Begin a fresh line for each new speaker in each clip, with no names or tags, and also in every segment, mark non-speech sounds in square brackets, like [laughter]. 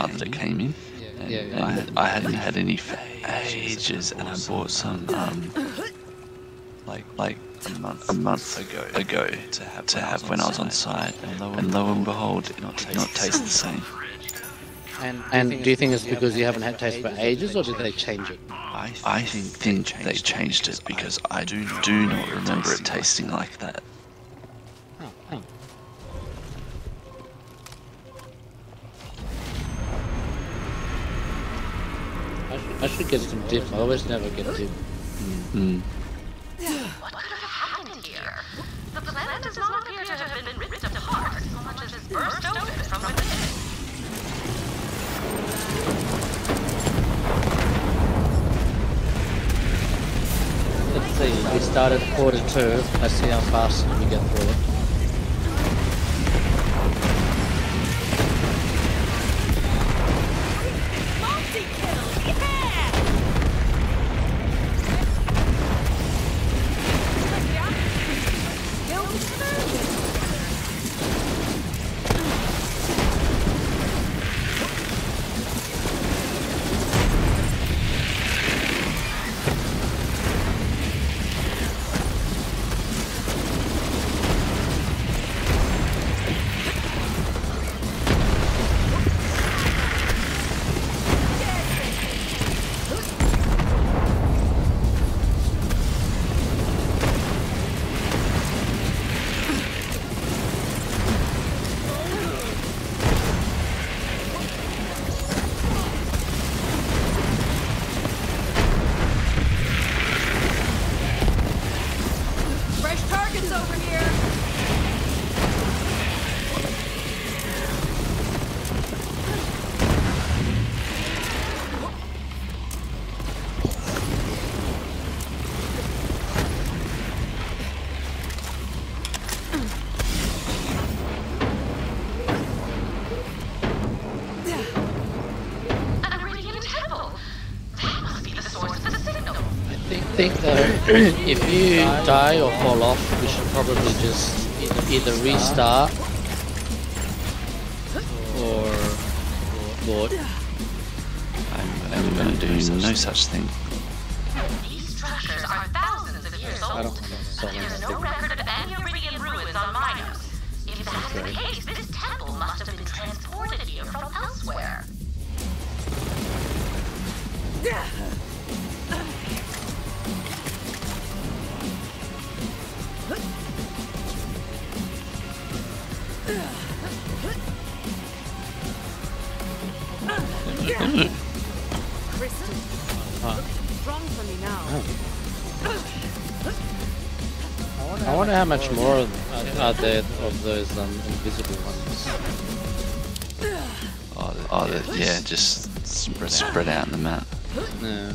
that it came in. And,
Yeah, yeah.
I, had, I hadn't had any for ages, and I bought some um, like like a month a month ago ago to have to have when I was on site, and lo and behold, it not taste, not taste the same.
And, and do you think it's because you haven't had taste for ages, or did they change it?
I, I think, think they changed it because I do do not remember it tasting like that.
I should, get some dip. I always never get dip.
Mm.
What could have happened here? The planet does not appear to have been ripped apart so much as burst open from within.
Let's see. We started quarter two. Let's see how fast we get through it. [coughs] if you die or fall off, we should probably just either restart or or
I'm, I'm to do no such thing.
How much more are, there of those um, invisible ones.
Oh, the- oh the, yeah, just spread, spread out in the map.
No.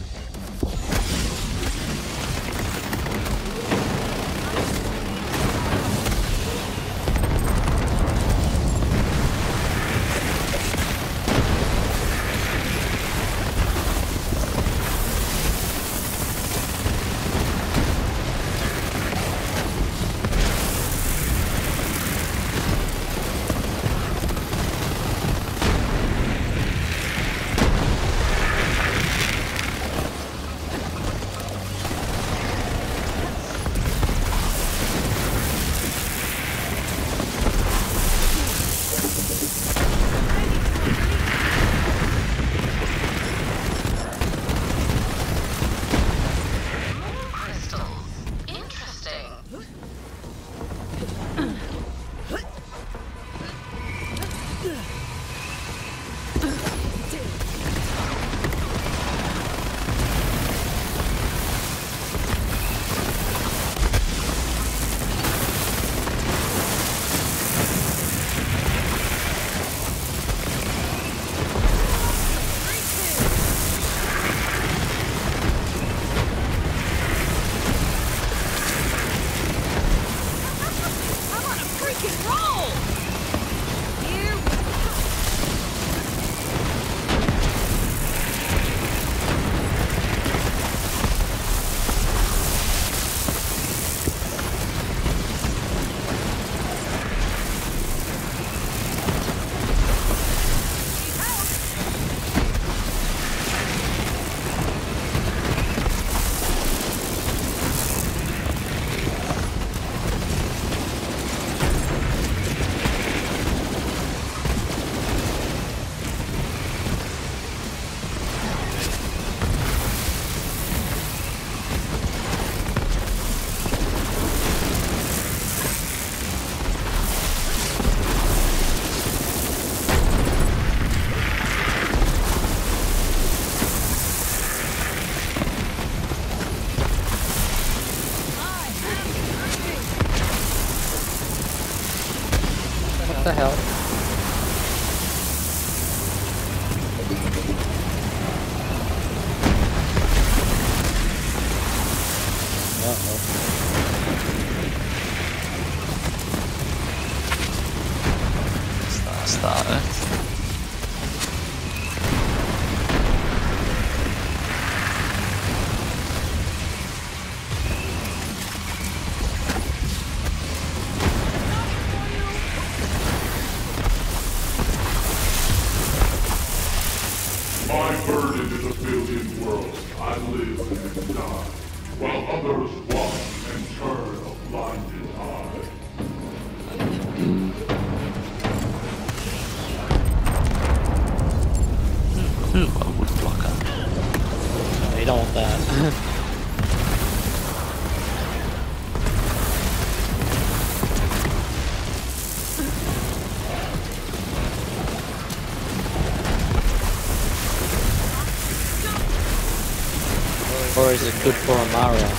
Is
good for
Amara?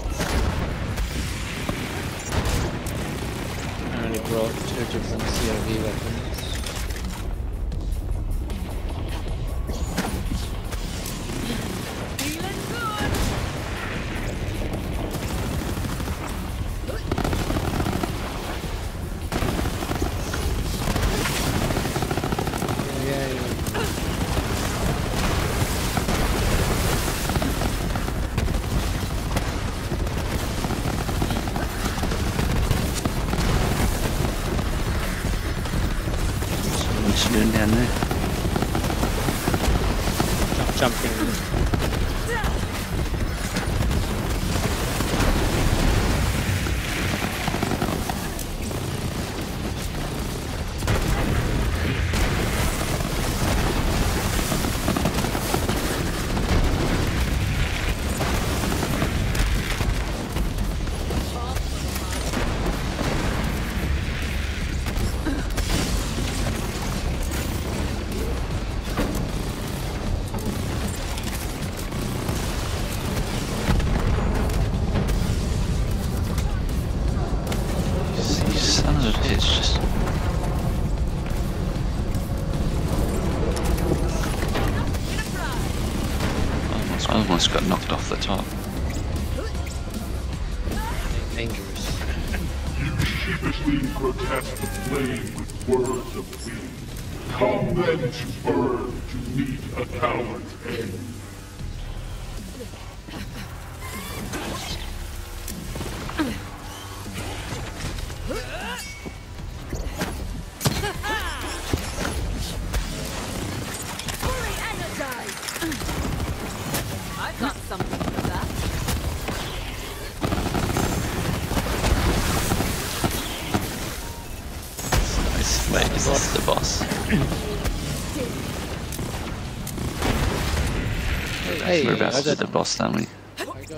Hey,
We're about
I
to do
got,
the boss, aren't we?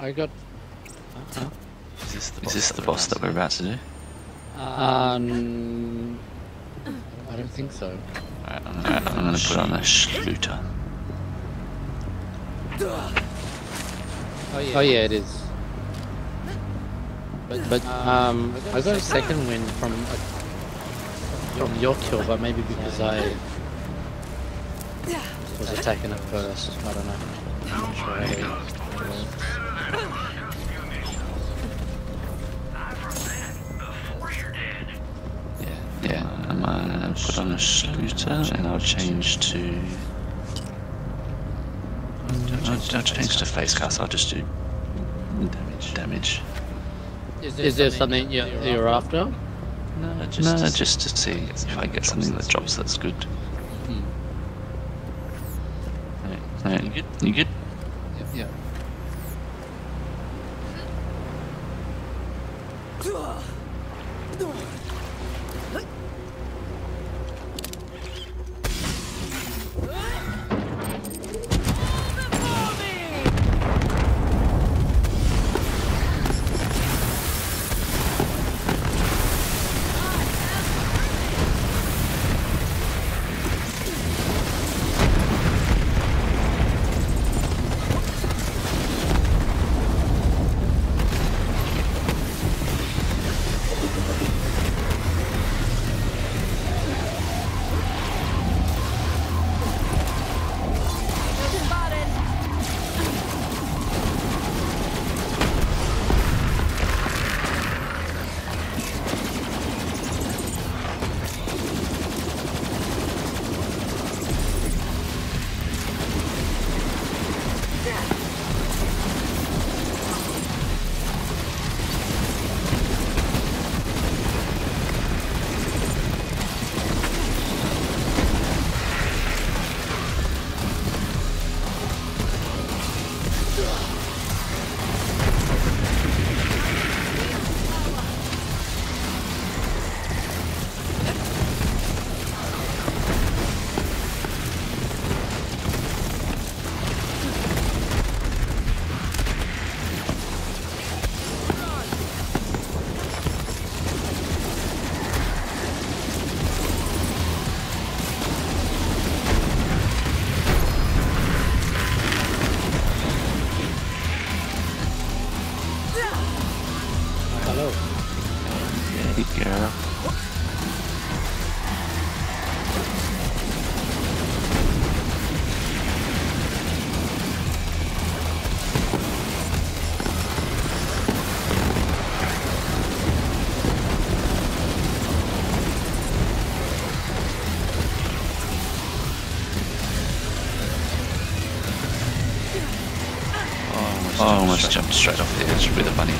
I got,
Is this the, is this the boss that we're about to do?
um, I don't think so.
Alright, I'm, gonna- I'm gonna put on a Schluter.
Oh yeah, oh, yeah it is. But, but um, I got a second win from from your kill, but maybe because I was attacking it first. I don't know try. Yeah, yeah. I'm gonna
uh, put on a scooter and I'll change to. I'll, I'll change to face cast. I'll just do damage. Damage.
Is there something, you're, you're after?
No, just, no, to, just to see if I get something that drops that's good.
Hmm.
Right. Right. You good? You good?
Yeah.
Almost jumped straight off the edge with a bunny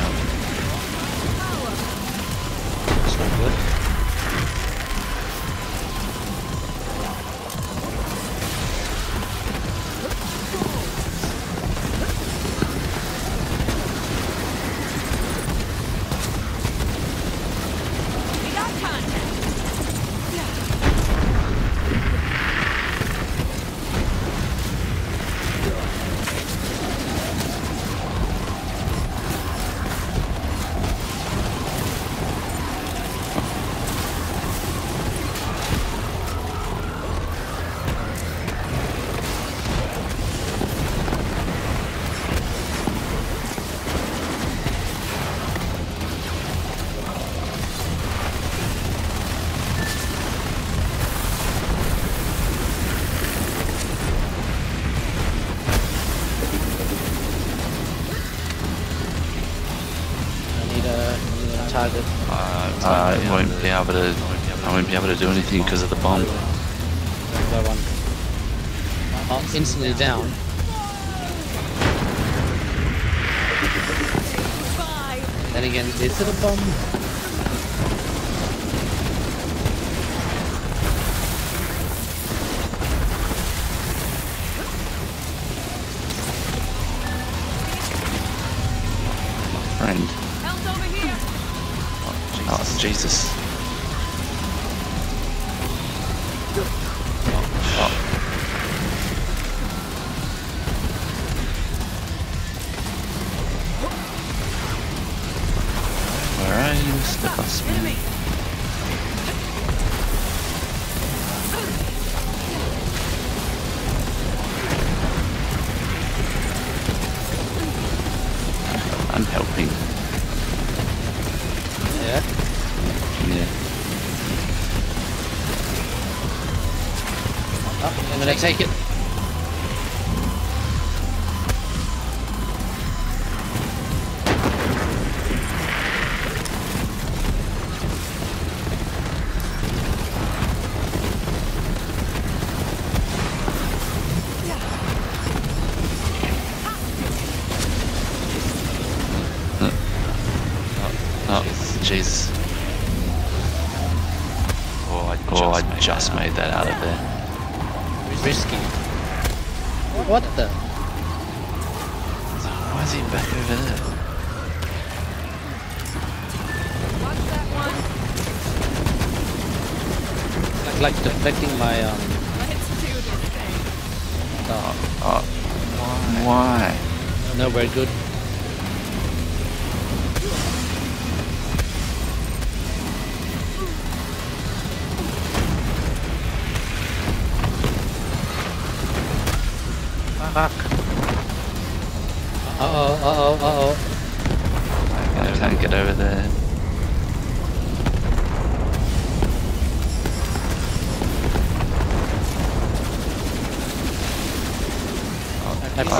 be to do because of the bomb.
That one. Instantly down. Then again, is it a bomb?
Friend.
Help's over here.
Oh, Jesus.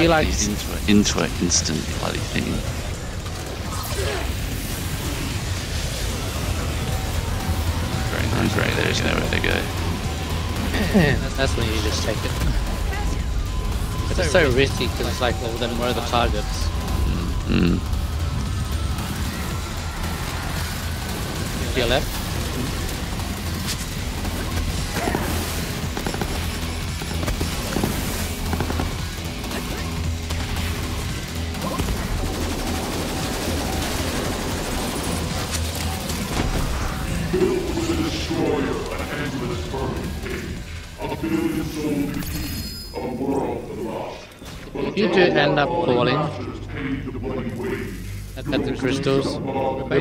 I
feel like
he's into, it, into an instant bloody thing. Great, great, there's nowhere to go. [coughs]
that's when you just take it. But it's so risky because it's like, well, then where are the targets?
Mm.
To your left?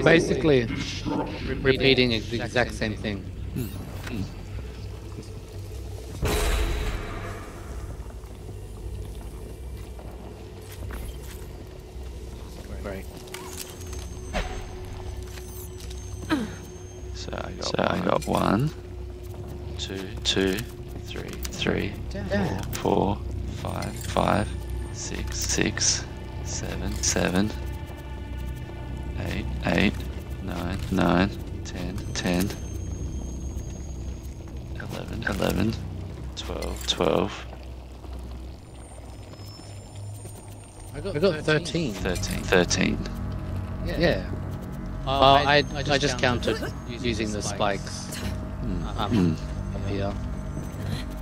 Basically repeating the exact same thing. 13. 13.
13. Yeah.
yeah. Uh, I, I, I, just counted, counted using the spikes, the hmm. um, hmm.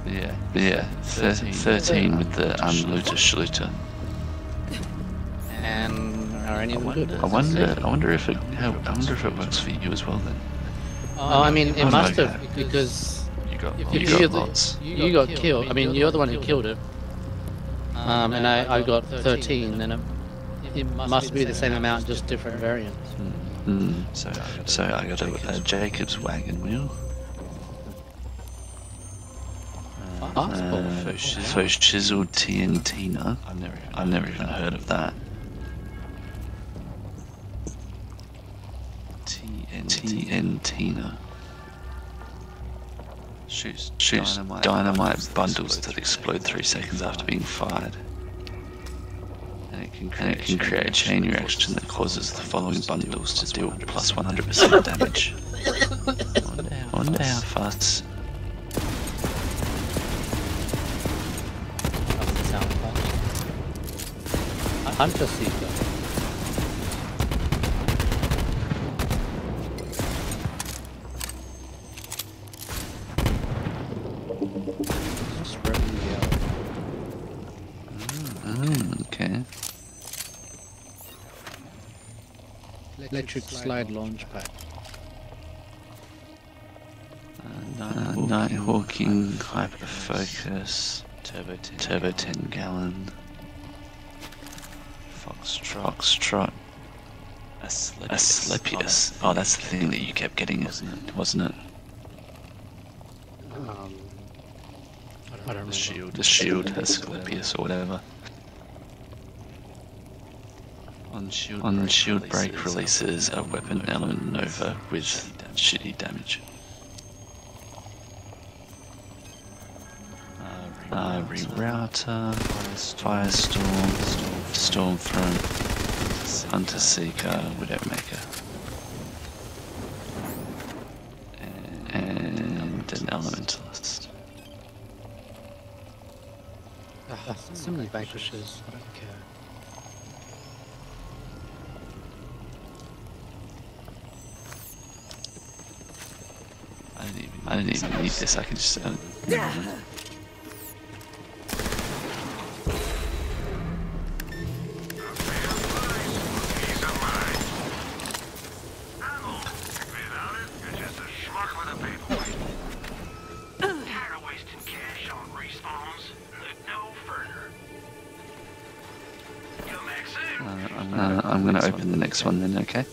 Yeah, yeah. 13, 13 with the unlooter schluter.
And are any I wonder,
I wonder, I wonder if it, how, I wonder if it works for you as well then.
Oh, I mean, it
oh,
must have because
you got, you,
you
got,
got
lots.
You got, you got killed. killed. I mean, you're the one who killed it. Um, and I, I got 13, and it, it must be the same amount, just different variants.
Mm. So, so I got a, a Jakobs wagon wheel.
Passport.
Uh, for chiseled TNTina. I've never, I've never even heard of that. TNTina. Shoots, shoots dynamite, dynamite bundles that explode three seconds after being fired. And it can create, it can create a chain reaction that causes the following bundles to deal plus 100% damage. I wonder how fast
Doesn't. Hunter Seeker. Spread the yellow.
Mm, okay.
Electric slide launch pad.
Uh, night Hawkin, hyper focus, turbo 10, turbo 10 gallon, foxtrot, foxtrot, Asclepius. Oh, that's the thing that you kept getting, wasn't it? Wasn't it?
Um, I don't
The shield, the shield Asclepius or whatever. On shield, on shield break releases a weapon element Nova with shitty damage. Uh, rerouter, firestorm, storm stormfront, hunter seeker, widowmaker, and an elementalist.
Ah, so many vanquishes. I don't care.
don't even, I don't even need this. I can just. Uh, never mind.
Without it, you're just a schmuck with a paperweight. Tired of wasting cash on respawns. Look no further. Yo, Maxine.
Uh, I'm uh, I'm gonna open the next one then, okay?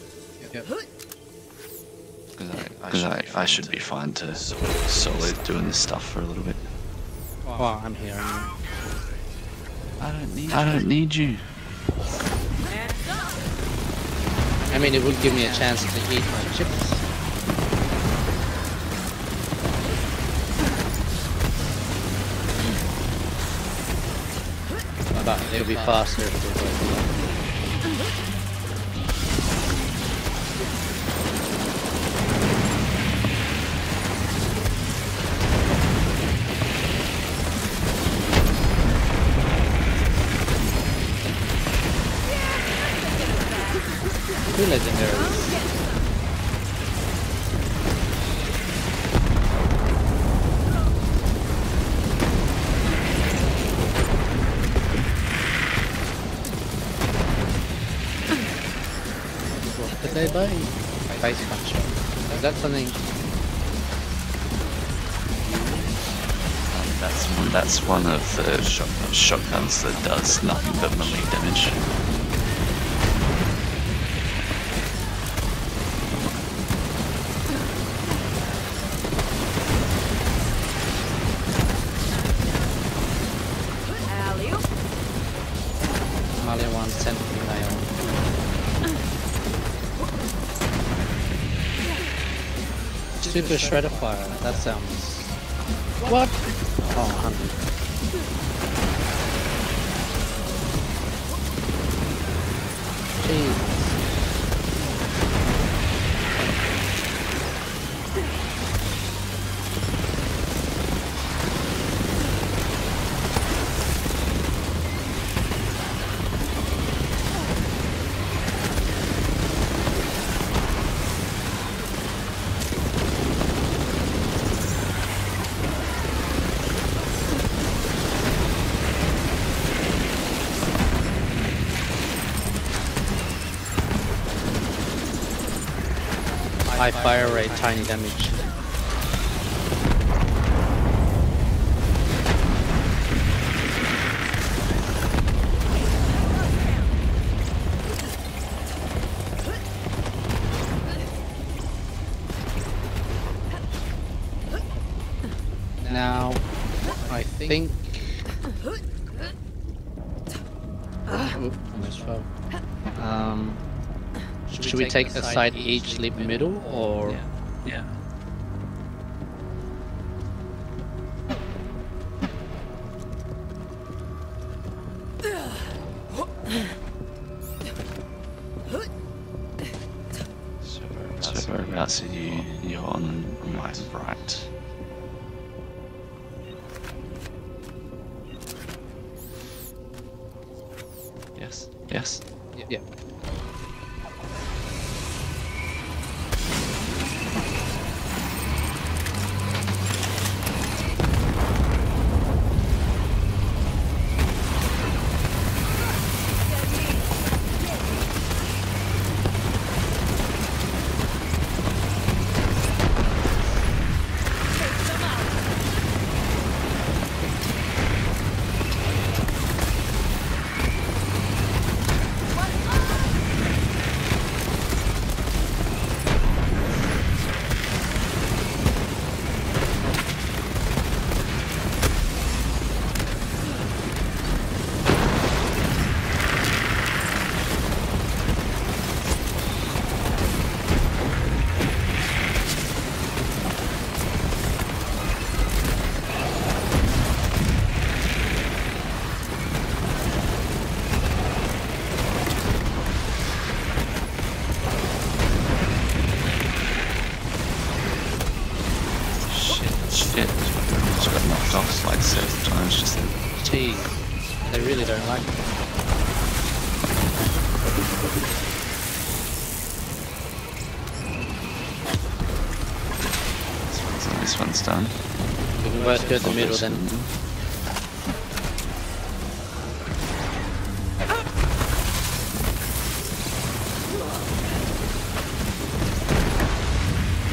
I, should be fine to solid doing this stuff for a little bit.
Well, I'm here.
I don't need. I don't need you.
I mean, it would give me a chance to eat my chips. But it would be faster if
one. Of the shot, shotguns that does nothing but melee damage.
Alley-oop.
One sentry. Super shredder fire. That sounds. What? Oh, 100. High fire rate, tiny damage. Now, I think. Oop, almost fell. Um, should, we take a side each, leave middle, or
Yeah. Yeah. So whereabouts, so whereabouts are you? You're on my right. Yes. Yes.
yeah?
Shit.
We can both go to the middle then.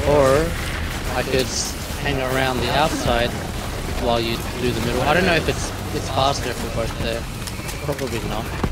Or I could hang around the outside while you do the middle. I don't know if it's it's faster if we're both there. Probably not.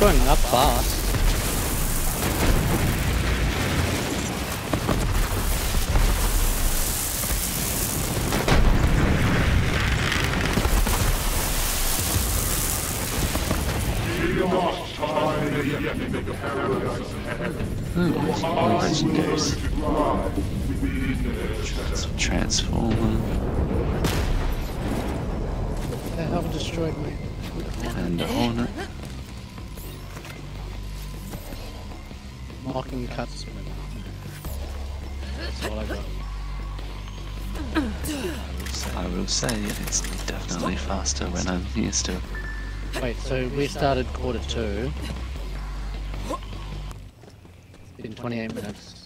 Going up fast. That's all I got.
I will say it's definitely faster when I'm here still.
Wait, so we started quarter two. Been 28 minutes.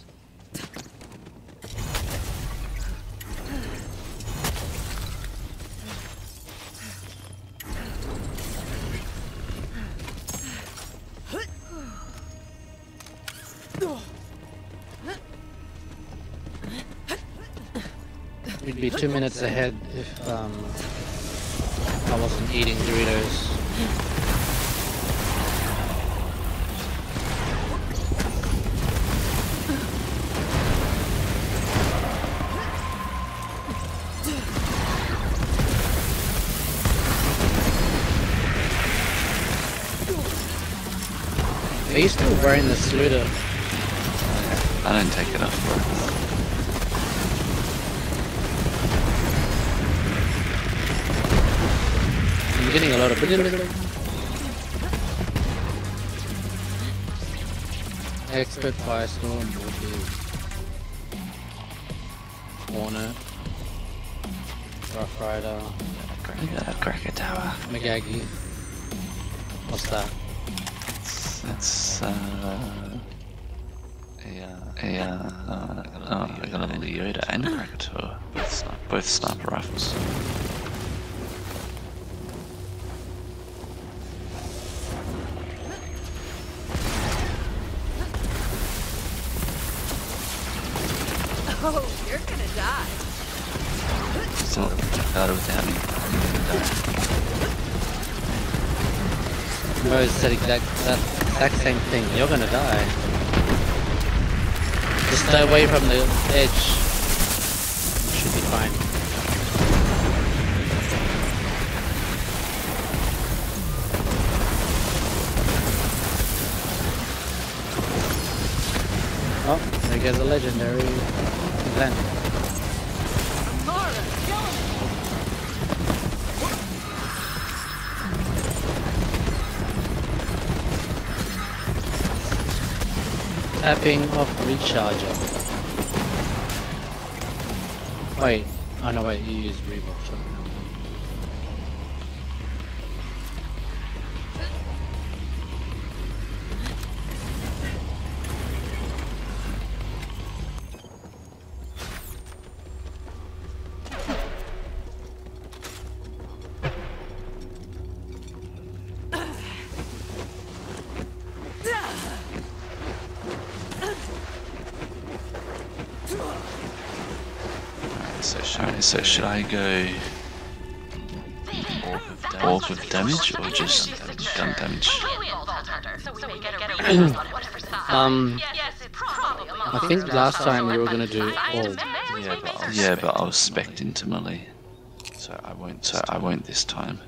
Two minutes ahead if um, I wasn't eating Doritos. Are you still wearing the Sluter? Expert Firestorm, Warner, said exact that exact same thing. You're gonna die. Just stay away from the edge. You should be fine. Oh, there goes a legendary Off recharger. Wait, oh no wait, you use rebuff. Sorry.
So should, I go orb of damage or just gun damage? [clears throat]
Um,
Yes, it's probably a
I think last time we were gonna do all.
Yeah, but I was, yeah, but I was spec'd into melee, so I won't. So I won't this time.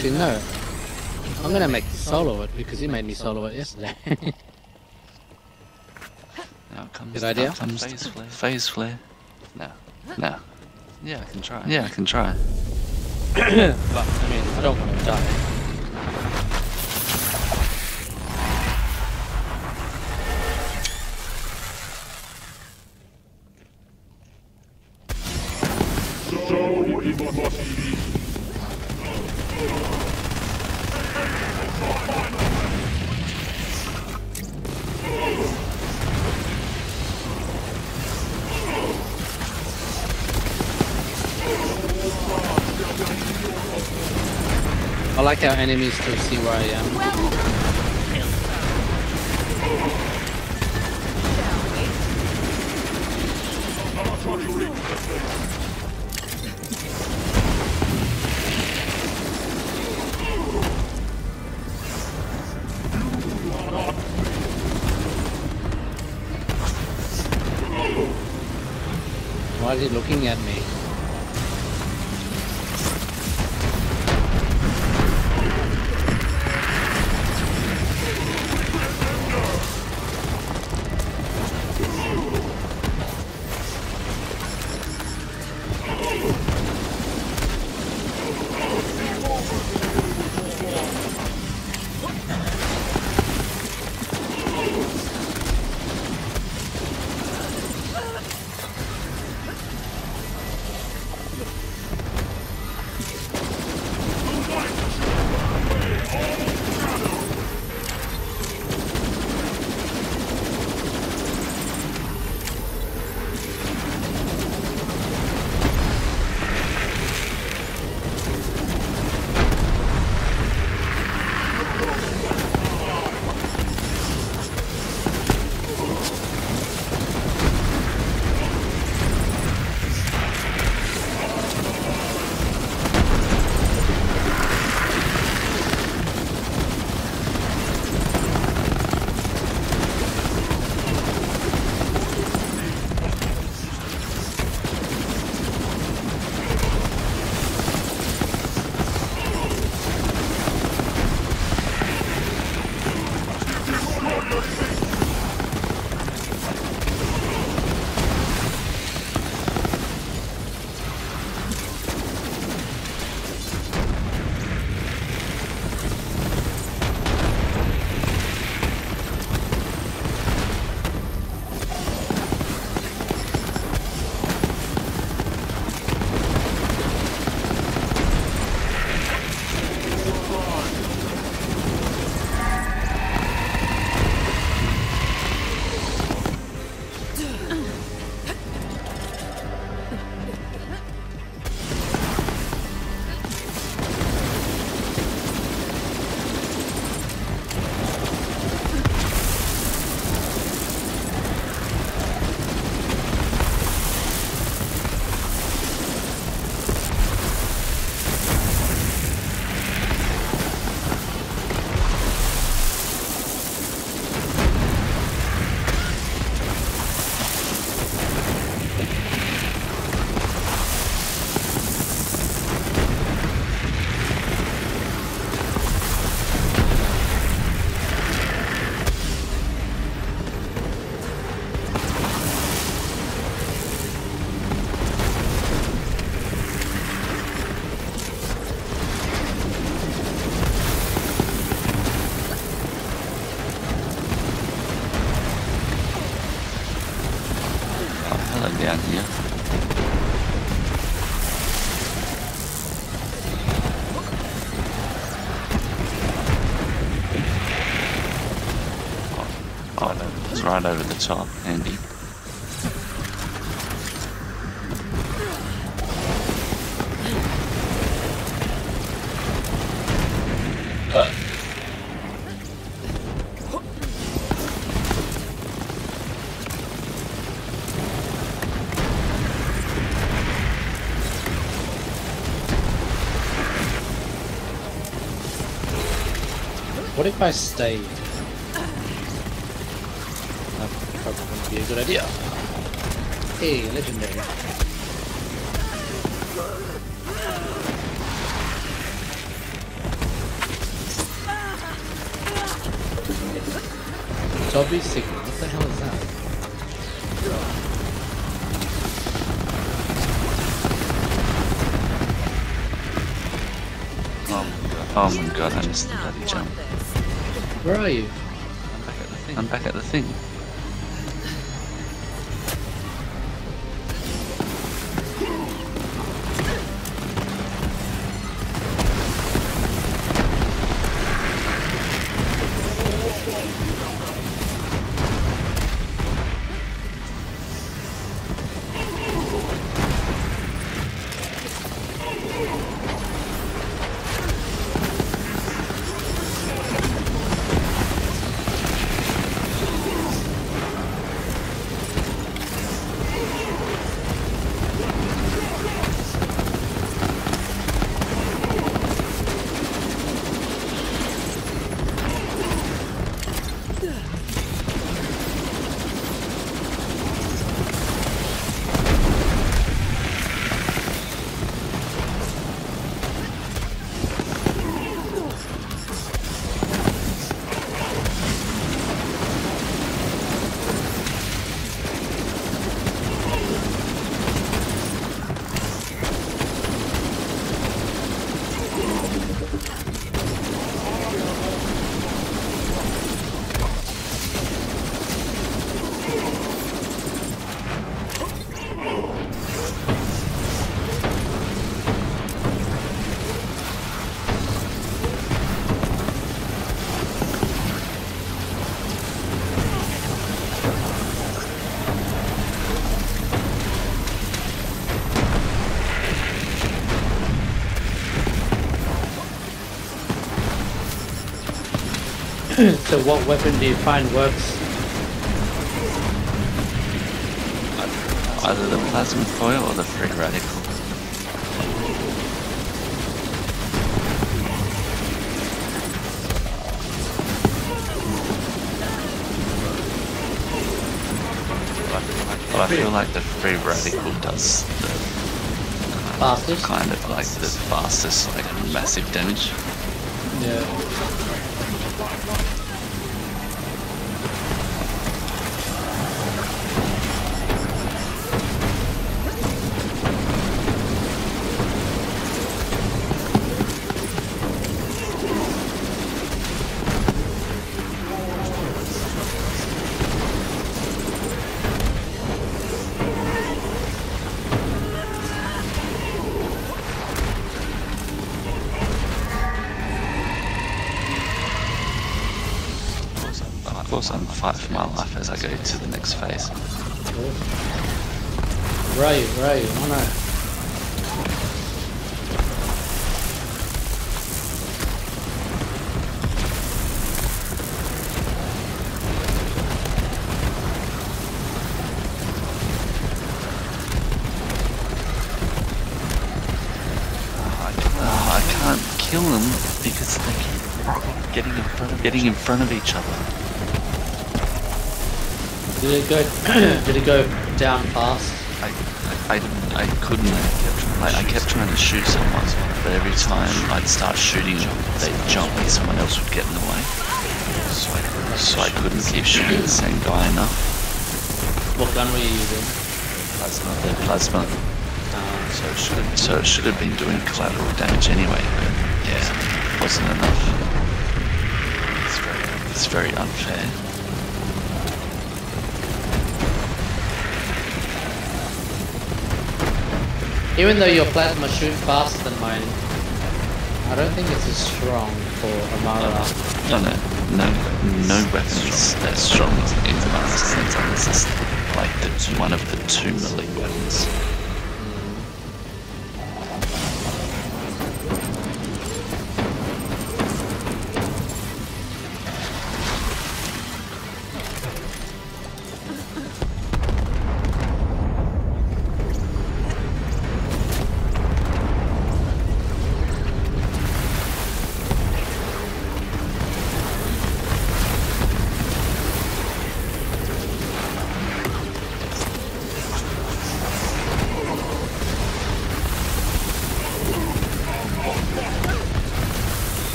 Actually, no. I'm gonna make solo it because you made me solo it yesterday. [laughs]
Now comes,
Good idea.
now comes phase flare. Phase flare. No, no. Yeah, I can try. Yeah, I can try. [coughs]
but I mean, I don't want to die. How enemies to see where I am.
Right over the top. Handy.
What if I stayed? That probably wouldn't be a good idea. Hey, legendary. Zombie signal. What the hell is that?
Oh, oh my god, I missed the bloody jump.
Where are you?
I'm back at the thing. I'm back at the thing. [clears throat]
So what weapon do you find works?
Either the plasma coil or the free radical. But I feel like the free radical does the
Fastest?
kind of like the fastest, like massive damage.
Yeah.
As go to the next phase.
Where are you? Where are you? Oh.
I, ah, I can't kill them because they keep getting in front of getting in front of each other.
Did it go? [clears throat] did it go down fast?
I, I, I, I couldn't. I kept, I kept trying to shoot someone, but every time I'd start shooting, they'd jump and someone else would get in the way. So I, so I couldn't keep shooting the same guy enough.
What gun were you using?
Plasma, the plasma.
Uh,
So it should have, so it should have been doing collateral damage anyway, but yeah, wasn't enough. It's very, it's very unfair.
Even though your plasma shoots faster than mine, I don't think it's as strong. for Amara.
No, no, no, no weapons as strong as Infamous. It's just like the, one of the two melee weapons.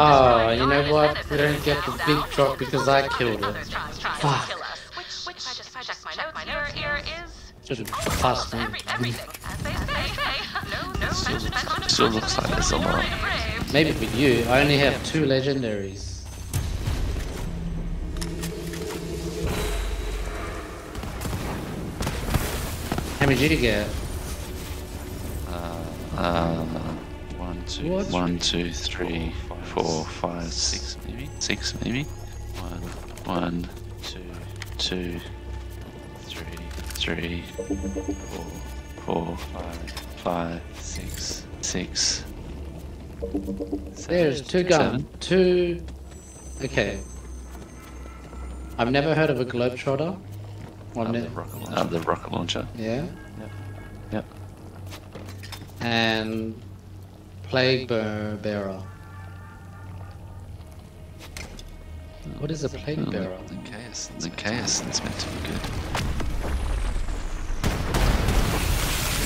Oh, you know what? We don't get the big drop because I killed
Others
it.
try, try
Fuck.
to kill us. Which, which, I just, I just check my notes here, here is
Should have passed me.
every, everything. [laughs] As they say, no, no,
Still,
mention of
still looks like there's a lot.
brave.
Maybe for you, I only have two legendaries. How many did you get?
Uh, one, two,
What?
one, two, three, four, five, six, maybe six, maybe. One, one, two, two, three, three, four, four, five, five, six, six.
There's two guns. Two. Okay. I've never heard of a globetrotter. One
Uh, the rocket launcher. Uh, the rocket launcher.
yeah.
Yep.
And plague bear- bearer. What is a plague
Oh,
bearer?
The, the chaos. The chaos is meant to be good.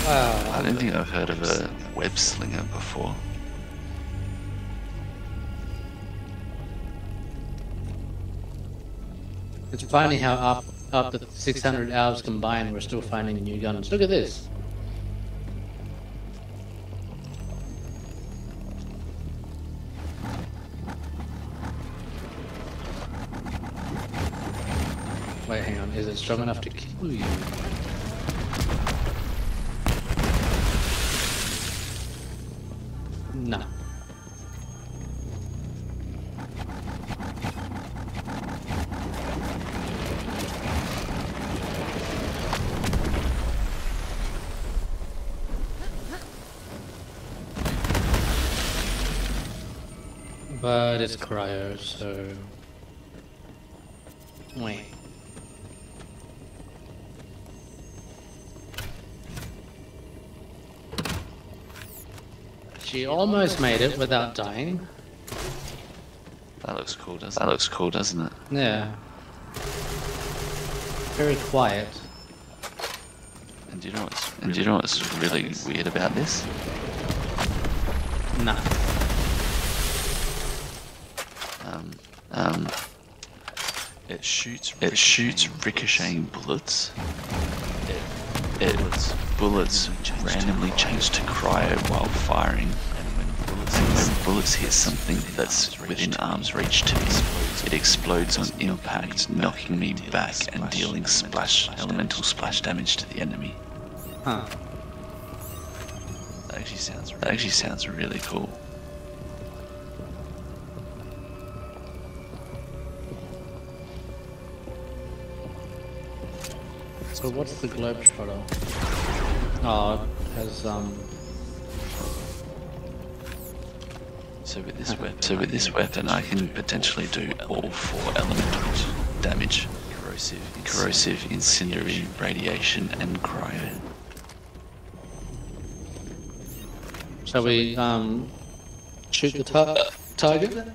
Wow.
I don't think I've heard of a web slinger before.
It's funny how after 600 hours combined, we're still finding new guns. Look at this. Wait, hang on. Is it strong enough to kill you? No. But it's cryo, so. Wait. She almost made it without dying.
That looks cool, doesn't That looks cool, doesn't it?
Yeah. Very quiet.
And do you know what's and do you know what's really weird about this?
Nah.
Um, um, it shoots it shoots ricocheting bullets. Bullets randomly change to cryo while firing, and when bullets hit, when bullets hit something that's within arm's reach to me, it explodes on impact, knocking me back and dealing splash elemental splash damage to the enemy.
Huh.
That actually sounds that actually sounds really cool.
So what's the globetrotter? Oh, it has um.
So with this weapon, so with this weapon, I can potentially do all four elementals damage: corrosive, corrosive, incendiary, radiation, and cryo.
Shall we um shoot the tar target?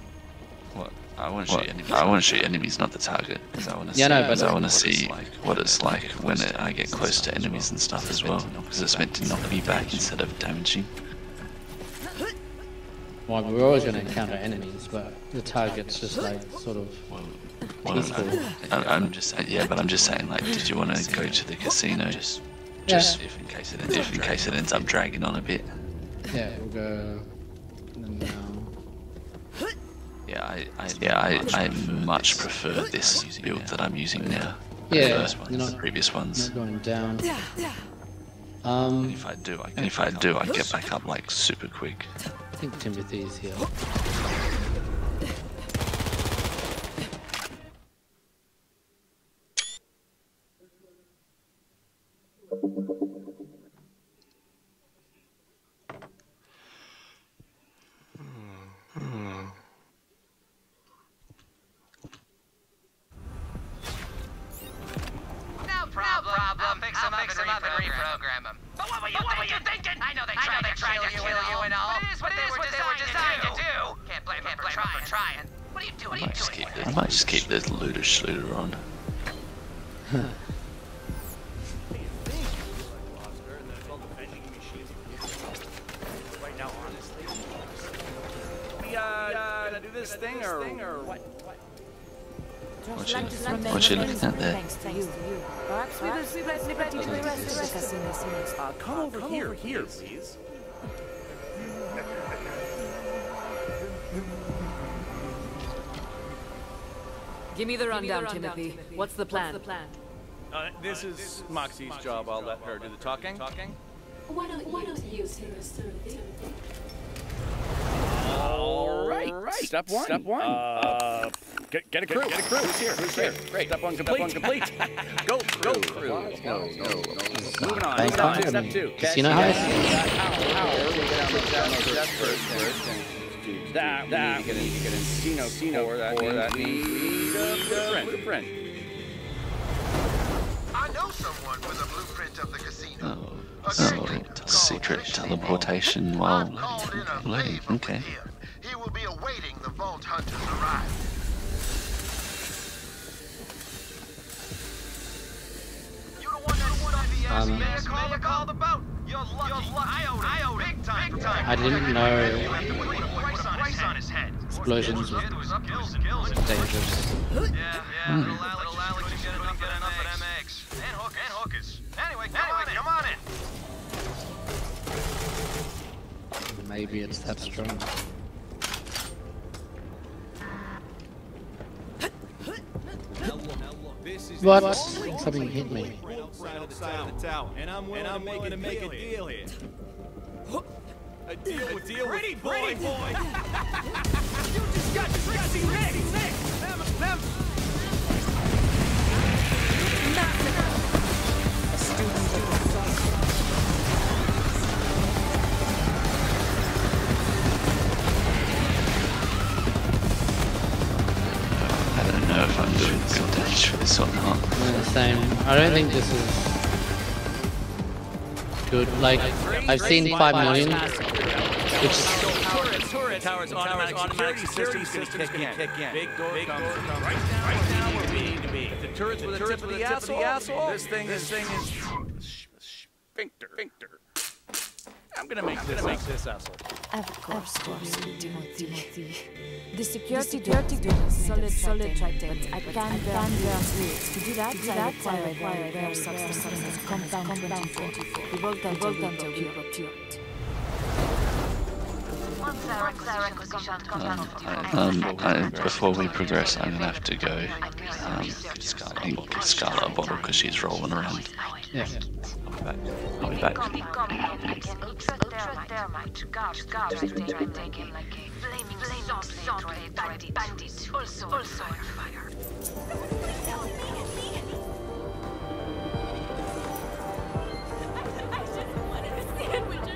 What? I want to shoot enemies. I want to shoot enemies, not the target, because I want to.
Yeah,
see,
no, but-
I want to see what it's like when it, I get close to enemies and stuff as well, because it's meant to knock me back instead of damaging.
Well, we're always going to encounter enemies, but the target's just like sort of
Well,
peaceful.
I'm, I'm just saying, yeah, but I'm just saying, like, did you want to go to the casino just, just if in case it if in case it ends up dragging on a bit?
Yeah, we'll go. And now.
Yeah, I, I yeah, I, I much prefer this build that I'm using now.
Yeah,
those ones,
you're not-
the previous ones.
Not going down.
And
Um,
if I do, I, and if I do, I get back up like super quick.
I think Timothy's here.
No problem. No. I'll fix them, I'll fix them up and reprogram them. But what were you, what were you thinking? I know they tried, to, tried to kill you and all. But it is what, they, were designed to do. Can't blame, Can't blame them for trying. What are you doing?
I might just keep this, I might just keep the looter shooter on.
Right now, honestly. We, uh, gonna do this thing or what?
What you, what you looking at there?
Perhaps we will spread liberty to the rest of the casino.
Uh, come over here, here, please.
Give me the rundown, Timothy. What's the plan?
Uh, this is Moxxi's job. I'll let her do the talking. Talking.
Why don't, why don't you say this to me?
All right. Step one. Step one. Uh, get, get a crew. Get a crew. Who's here? Who's here? Great. Step one complete. Step one complete. [laughs] go, go crew. No, no, no. Moving on.
Thank
Step two.
God.
Step two.
Casino
Catch
heist?
that Power, power. We get down to that most desperate first. And that, that. We need to get in casino score. That means we need a blueprint.
I know someone with a blueprint of the casino. A
oh,
secret called
secret
Casey.
teleportation while
I've called in a
loading.
favor
Okay.
with him. He will be awaiting the Vault Hunter's arrival. You the one that wanted the
Um,
SBS call the call the boat. You're
Maybe it's that strong. What? Something hit me.
Right outside of the tower. And I'm willing, and I'm willing to make a deal here. A deal with deal pretty with boy, boy. [laughs] you just got Trixie Nick. Nick. Them, them.
I if I'm doing good damage for this or not.
Yeah, same. I don't think this is. good. Like, I've seen 5 million, which
Turret, turret, towers, automatic, automatic security systems kick in. Big door Big comes, comes right, right now where we need to be. The turret's with the tip of the asshole, this thing, this thing is sphincter. sphincter. I'm gonna make this, gonna make this asshole.
Of course, of course, Timothy. The security, security door is solid, solid titanium, but I can't burn through it. To do that, to do that I require rare substance, compound 24. The Volcan, Volcan Tokyo procured.
Um, I, before we progress, I'm gonna have to go um, and give Scarlet a bottle because she's rolling around.
yeah.
I'll be back. I'll be back.
I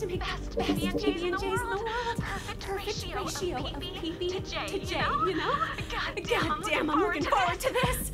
to make best
best
PB&Js in the world. Perfect,
Perfect
ratio,
ratio
of
of
PB,
PB
to J,
to J,
you know?
you know?
God
God
damn,
damn, I'm looking forward to this!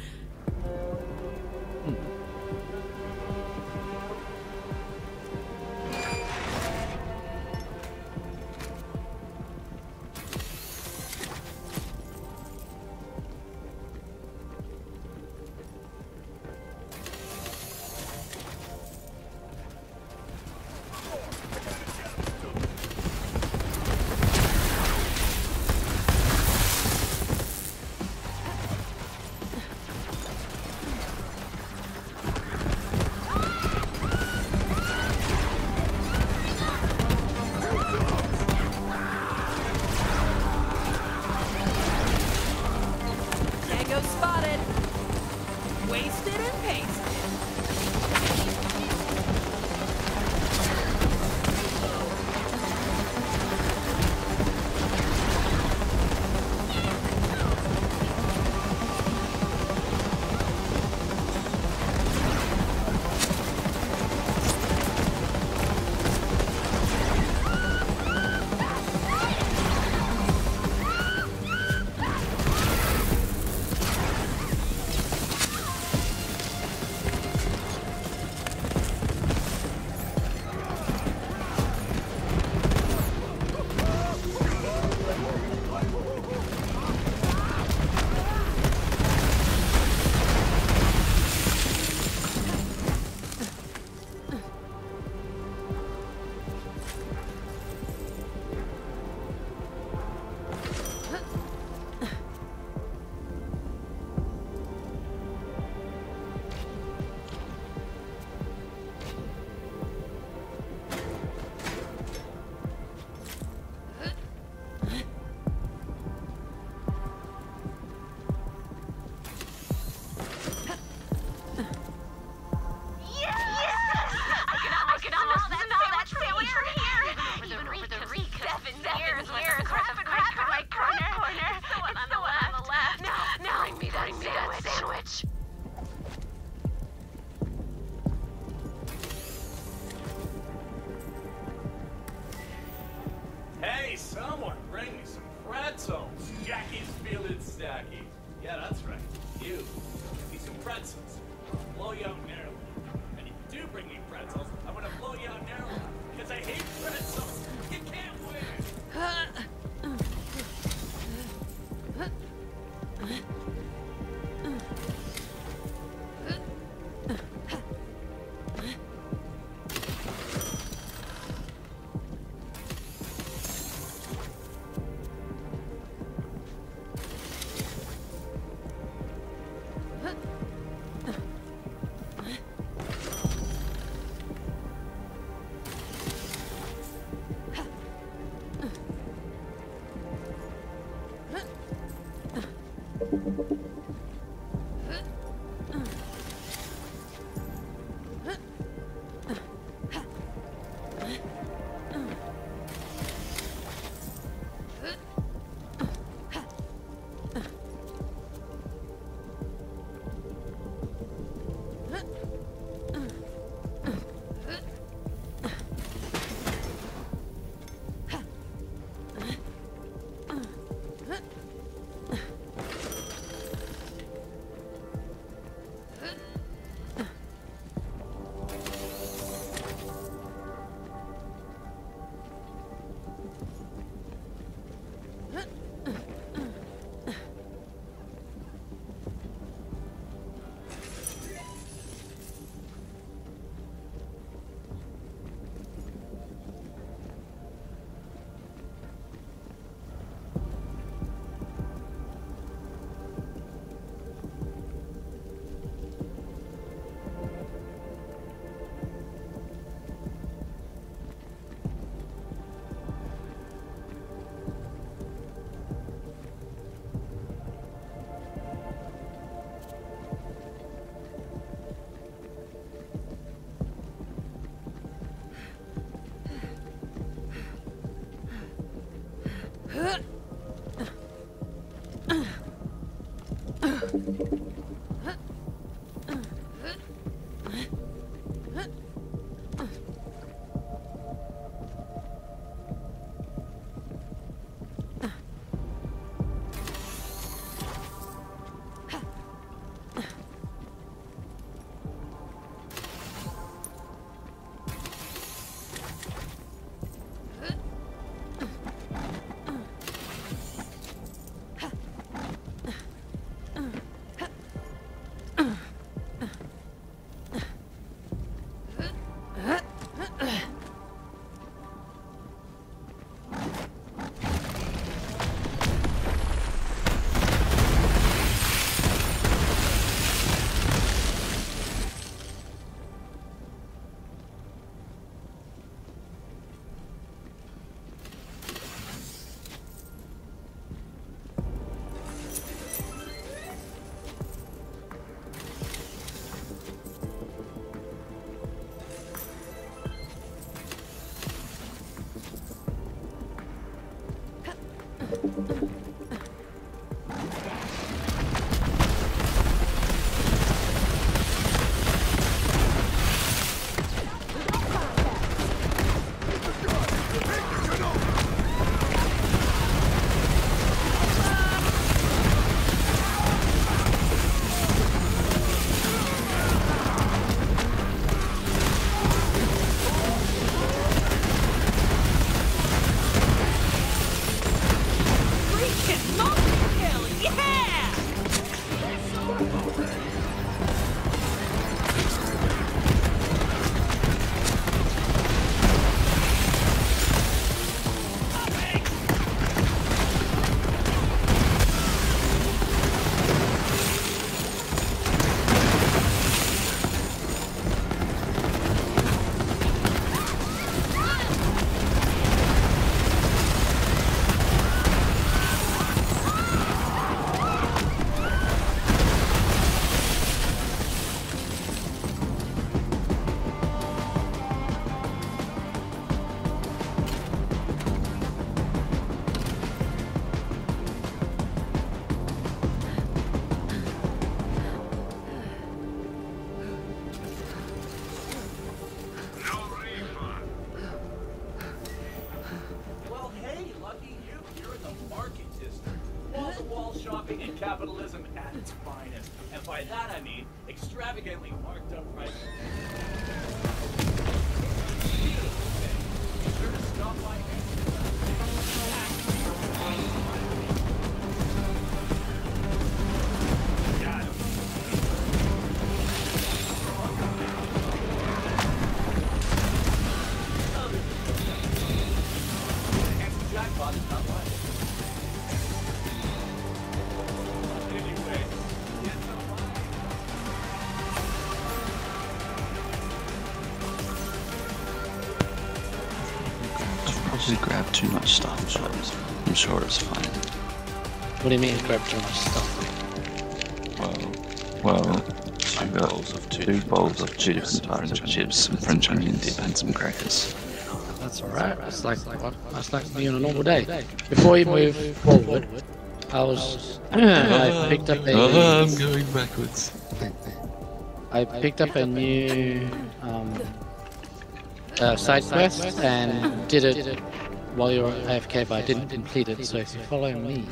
But I'm sure it's fine.
What do you mean grab too much stuff?
Well, well, two bowls of two, two bowls of chips, bars of chips, some French onion dip, and some crackers.
That's alright. It's like what? That's like me on a normal day. Before you move forward, I was [clears throat] I picked up a
Oh, I'm going backwards.
I picked up a new um, uh, side quest and did it while you were AFK, but I didn't complete it. So if you follow me,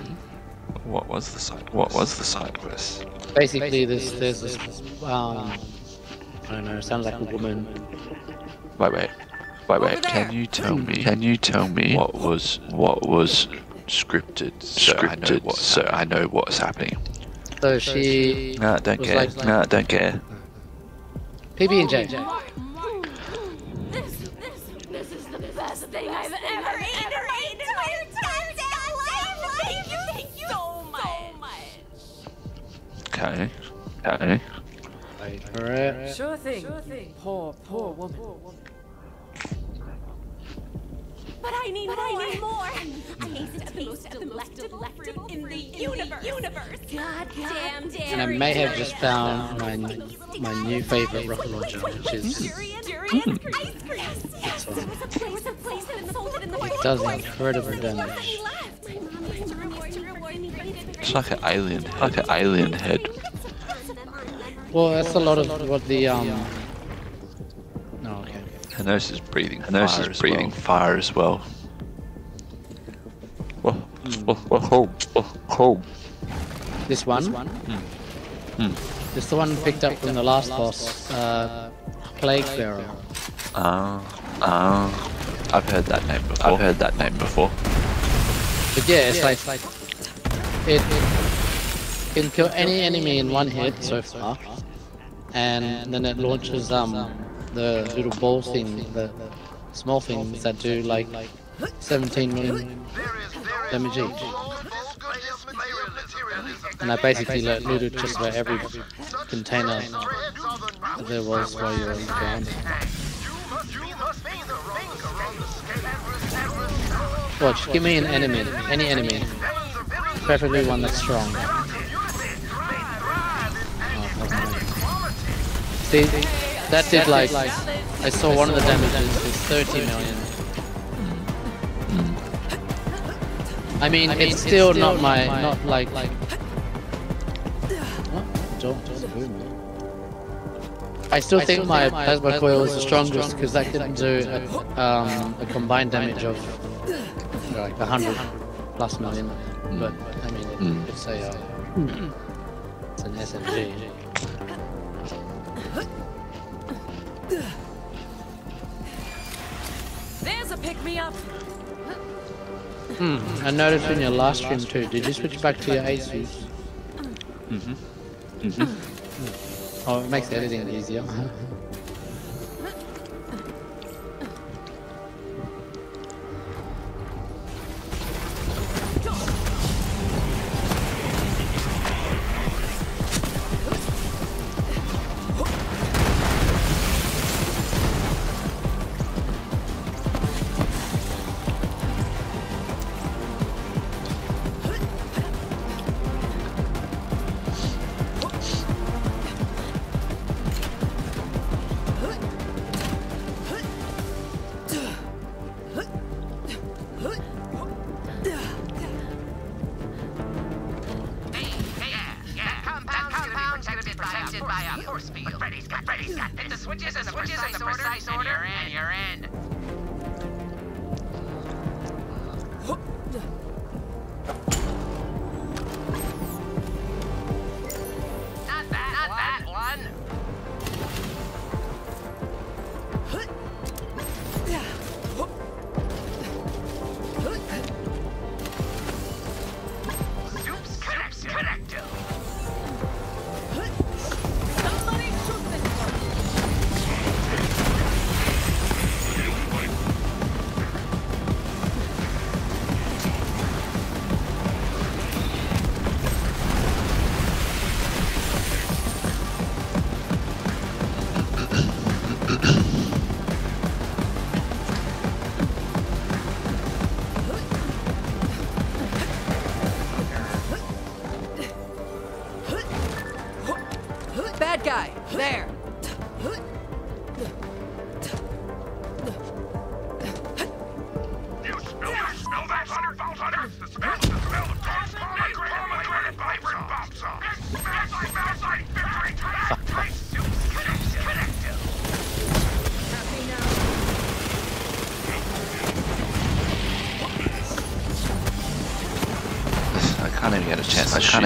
What was the side? What was the side quest?
basically there's there's this um, I don't know. Sounds like a woman.
Wait, wait, wait, wait. Can you tell me? Can you tell me what was what was scripted? So I know what. So I know what's happening.
So she
No, don't care.
like-
no, don't care.
PB and J.
Okay. Okay.
Wait for it.
Sure thing. Sure thing. Poor, poor woman.
But I need but more. I need more. I need to taste the most delectable in the universe. universe. God damn, damn.
And I may have just found my my new favorite rocket launcher, which is
Durian, durian, hmm. ice cream.
this one.
There was a place, a place that sold it in the
It does incredible damage.
It's like an alien, like an alien head.
Well, that's a lot of what the um. No, okay.
Her nose is breathing. Her nose is breathing fire as well. Whoa, whoa, whoa, whoa, whoa, whoa.
This one.
Hmm.
This is the one picked up from the last boss, uh, Plague Bearer.
Ah, ah. I've heard that name before. I've heard that name before.
But yeah, it's like it can kill any enemy in one hit so far, and then it launches um the little ball thing, the small things that do like 17 million damage each. And I basically looted just about every container there was while you were going. Watch, give me an enemy, any enemy. Preferably one that's strong. Oh. See, that did like, I saw one of the damages is 30 million. I mean, it's still not my, not like, like. What? Don't, don't move me. I still think my plasma coil is the strongest because that didn't do a, uh, um, a combined damage of like 100 plus million. But I mean, it,
Mm.
it's a it's an SMG.
There's a pick me up.
Hmm. I noticed in your last stream too. Did you switch back to your Asus?
Mhm.
Oh, it makes editing easier. [laughs]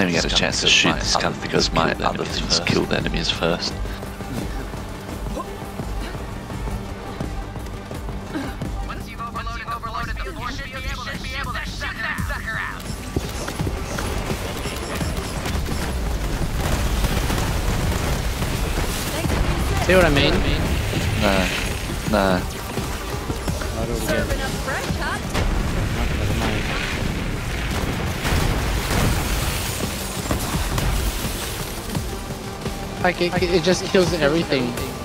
a
chance. I can't even get a chance to shoot this gun because my other things killed enemies first.
See what I overloaded, overloaded Like it, it just kills everything.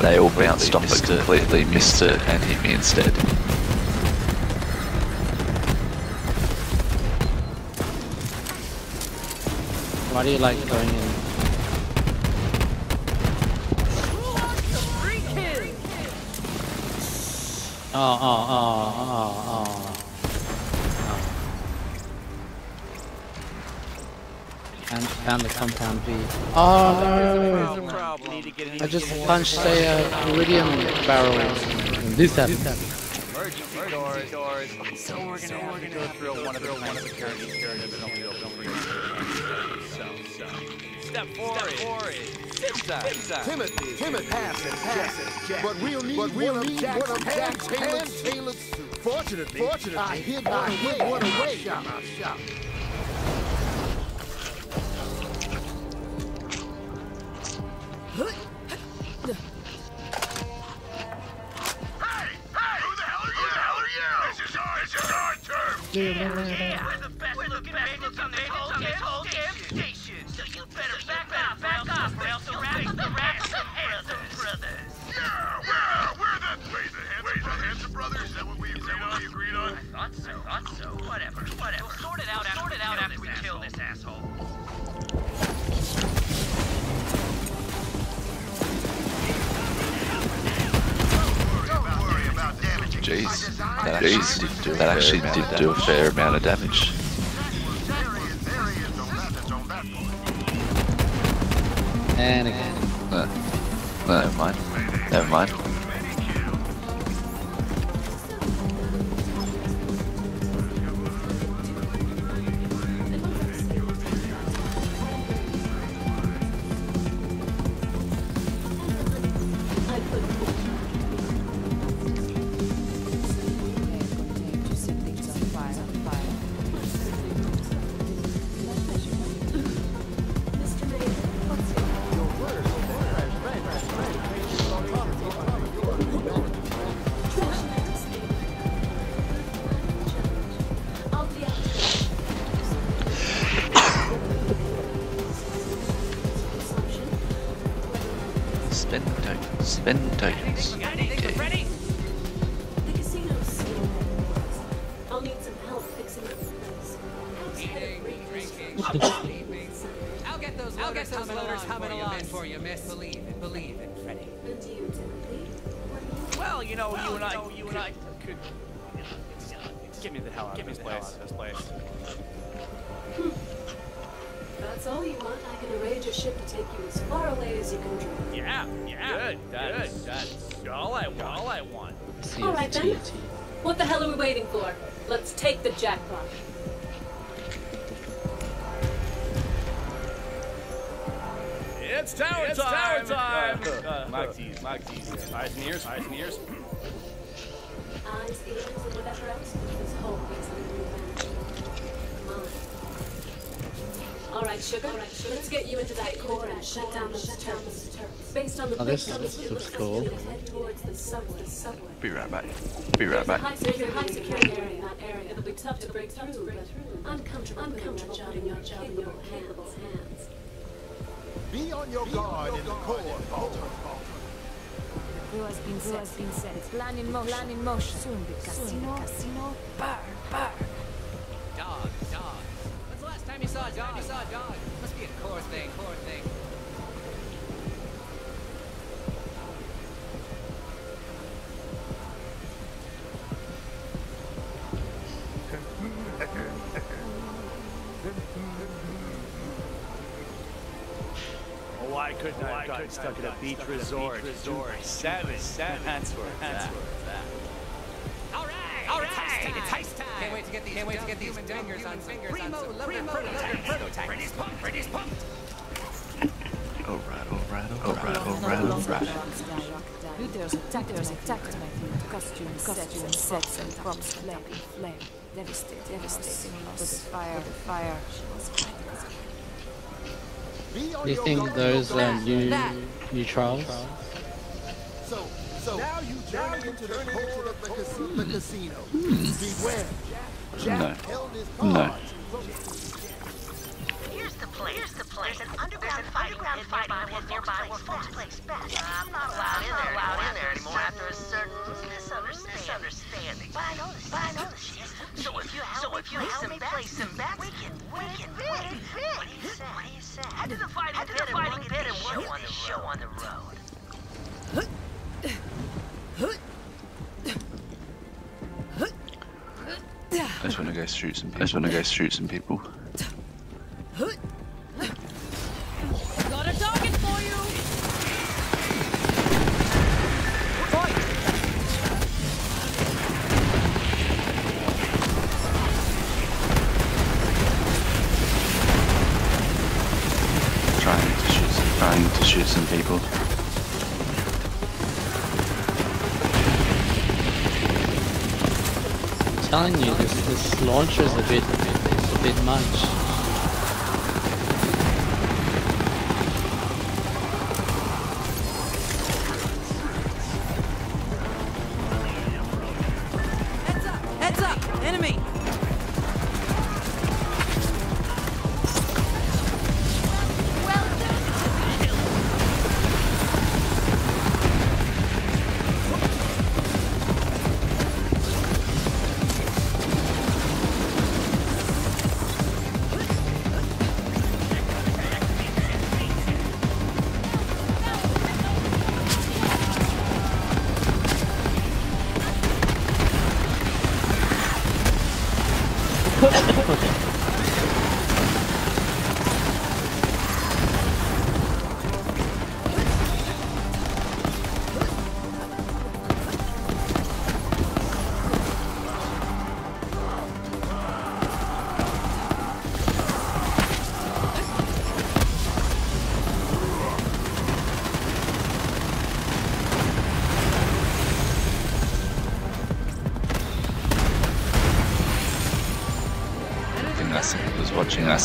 They all bounced off it completely, missed it, and hit me instead.
Why do you like going in?
Free.
Oh, oh, oh, oh, oh. And found the compound B. Oh no! I just punched a uh, iridium barrel. And this happened.
Doors, doors. So we're gonna, we're gonna go through one of the one of the characters characters that only open for. So, so. Step four Step is four is sit side. Sit side.
Timothy, Timothy, pass it, pass it, Jack. But we'll need, but we'll need Jack's one of Jack's hand-tailored suits. Fortunately, Fortunately, I hid one I hid one away in my shop.
Turn.
Yeah, we're the best looking bandits on this whole damn whole damn station. So you better back off, back off, or else the rats, the rats, the handsome brothers.
Yeah, we're, we're the, wait, the handsome, wait, the handsome brothers? Is that what we agreed on? We agreed on?
I thought so, thought so. Whatever, whatever. We'll sort it out after, sort it out after we kill this asshole.
Jeez, that actually, did, do, that actually did do a fair amount of damage.
And again.
Uh, never mind. Never mind.
Be right back. Be right back.
high there's a high security area in that area. It'll be tough to break through, but uncomfortable, uncomfortable job in your job in your hands. hands.
Be on your guard in the core, Walter.
Who has been set? has been set? Plan in motion. Plan in motion. Soon be casino. Casino. Bar.
Beach resort? Resort. Seven. Seven. That's where that's it's at.
All right, all right. It's heist time. Can't wait to get these. Can't wait to get these fingers on fingers primo on some primo leather prototypes. Brady's pumped. Brady's pumped.
Alright, alright, alright, alright, alright.
There's a tact, there's a tact, costume, costume, sets and props, flame, flame, devastate, devastating loss, with the fire, with the fire.
Be on
Do you think
guard.
those um, new new trials?
So, so now you turn into the core of the, casi- the casino. Beware. Jack held his
No.
cards.
Here's the place. Here's the place. There's an underground fighting pit nearby where nearby where folks place bets. I'm not allowed in there allowed in there anymore after a certain misunderstanding. But I know this. But I know this. So if you help so if you help me play some bets, we can we can win. What do you say? What do you to the fighting pit and show on the road.
I just want to go shoot some people. I just want to go shoot some people. Some, trying to shoot some people.
I'm telling you, this this launcher is a bit a bit much.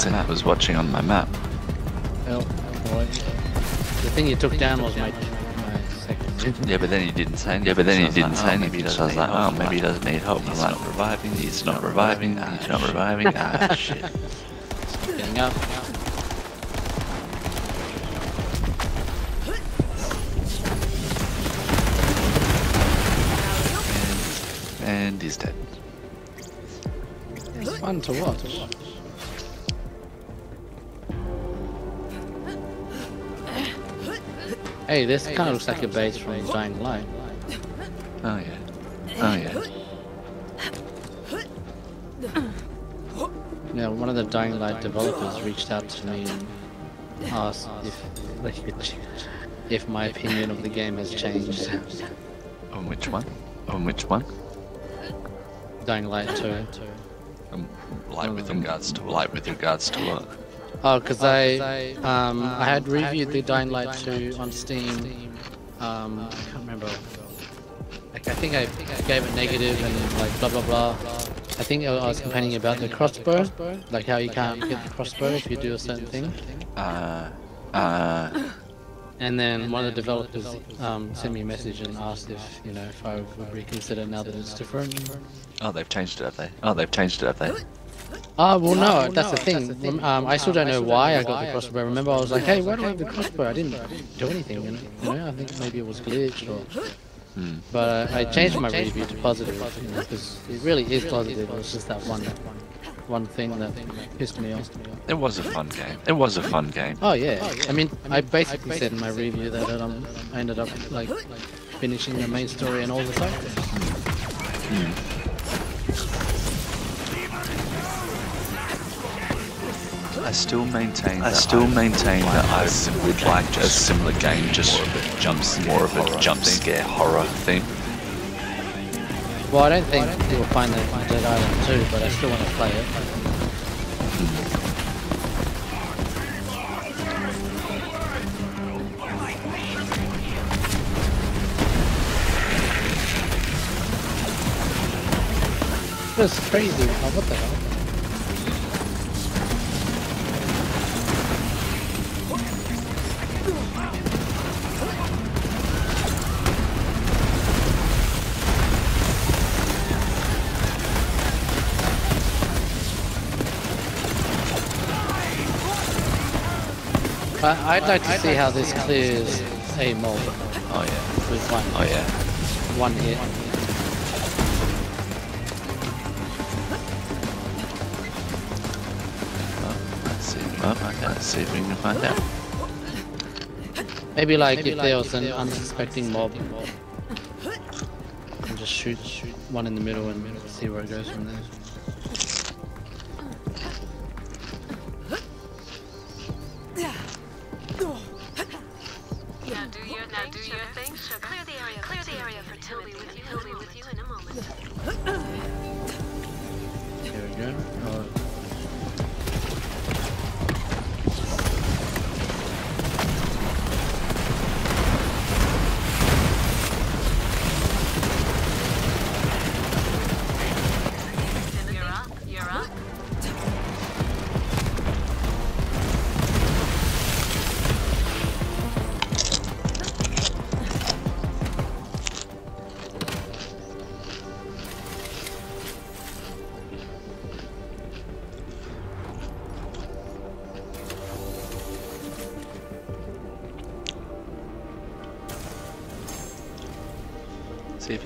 Watching. I was watching on my map.
Oh, boy. The thing you took down was my, my second.
Yeah, but then he didn't say anything. Yeah, but then he didn't say anything. So I was like, oh, maybe he doesn't need help. He's not reviving. He's not reviving. He's not reviving. Ah, [laughs] shit.
Getting up.
And he's dead.
It's fun to watch. Hey, this kind of looks like a base from Dying Light.
Oh yeah. Oh yeah.
Yeah, one of the Dying Light developers reached out to me and asked if [laughs] if my opinion of the game has changed. [laughs]
On which one? On which one?
Dying Light 2.
Um, like with regards to like with regards to what?
Oh, because I um I had reviewed the Dying Light 2 on Steam. Um, I can't remember. Like, I think I, I gave it negative and like blah blah blah. I think I was complaining about the crossbow, like how you can't get the crossbow if you do a certain thing.
Uh, uh,
And then one of the developers um, sent me a message and asked if you know if I would reconsider now that it's different.
oh, they've changed it, have they? Oh, they've changed it, have they?
Ah, well, no, that's the thing. Rem- Um, I still don't know why I got the crossbow. Remember, I was like, hey, why do I have the crossbow? I didn't do anything. And, you know, I think maybe it was glitched or.
Hmm.
But uh, I changed my review to positive because it really is positive. It was just that one, one thing that pissed me off.
It was a fun game. It was a fun game.
Oh yeah, I mean, I basically said in my review that um, I ended up like finishing the main story and all the side quests.
I still maintain. I still maintain that I would like a similar game, just jumps more of a jump scare horror thing.
Well, I don't think you'll find that in Dead Island 2, but I still want to play it. That's crazy. Oh, what the hell? But I'd like to see how this clears a mob
Oh yeah.
with one,
Oh yeah.
one hit.
Let's see. Well, let's see if we can find out.
Maybe like if there was an unsuspecting mob, and just shoot, shoot one in the middle and see where it goes from there.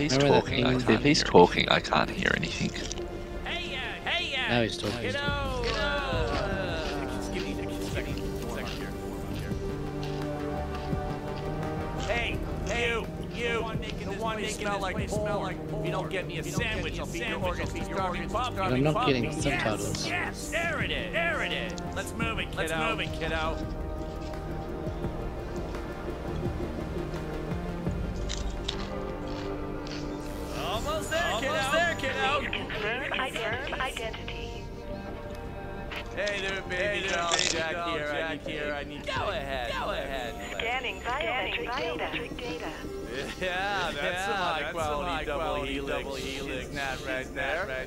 He's
Remember
talking. I,
thing-
see if he's talking, I can't hear anything.
now he's talking.
Just give me a second. Second here. Hey, hey, you, you, the one making smell like porn. If you don't get me a sandwich, I'll feed your organs, feed your organs, pup.
But I'm not getting
Yes. Yes, there it is, there it is. Let's move it, kiddo. Let's move it, kiddo.
Scanning biometric data.
Yeah, that's some high quality double helix. Isn't that right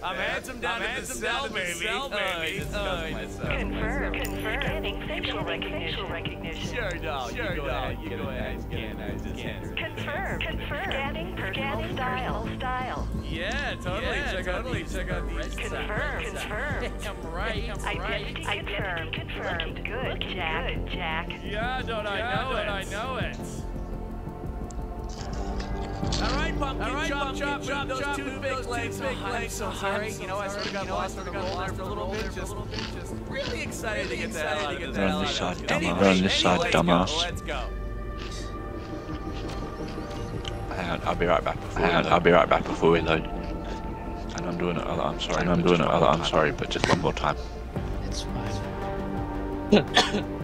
there? I'm handsome down to the cell, baby. Oh, he disgusts myself.
Confirm. Confirm. Scanning facial recognition.
Sure, doll. Sure, you go ahead. You go ahead. Scan. I just answered.
Confirm. Confirm. Scanning personal style. Style.
Yeah, totally. check out these. Check out these.
Confirm. Confirm.
I'm right. I'm
Identity confirmed. Confirmed. Good, Jack. Good, Jack.
Yeah, don't I know it? I know it. All right, pumpkin, All right, chop, pumpkin, chop, chop, those chop, two big legs. Big legs. So sorry, you know, I sort of got lost in the hole there for a little bit. Just, just really excited to get the hell out of
Run this side, dumbass.
Anyway,
Run this side,
let's go,
dumbass.
Let's go.
Hang on, I'll be right back. Hang on, I'll be right back before we load. And I'm doing it. oh, I'm sorry. And I'm doing it. oh, I'm sorry, but just one more time.
It's fine. [coughs] [coughs] [coughs]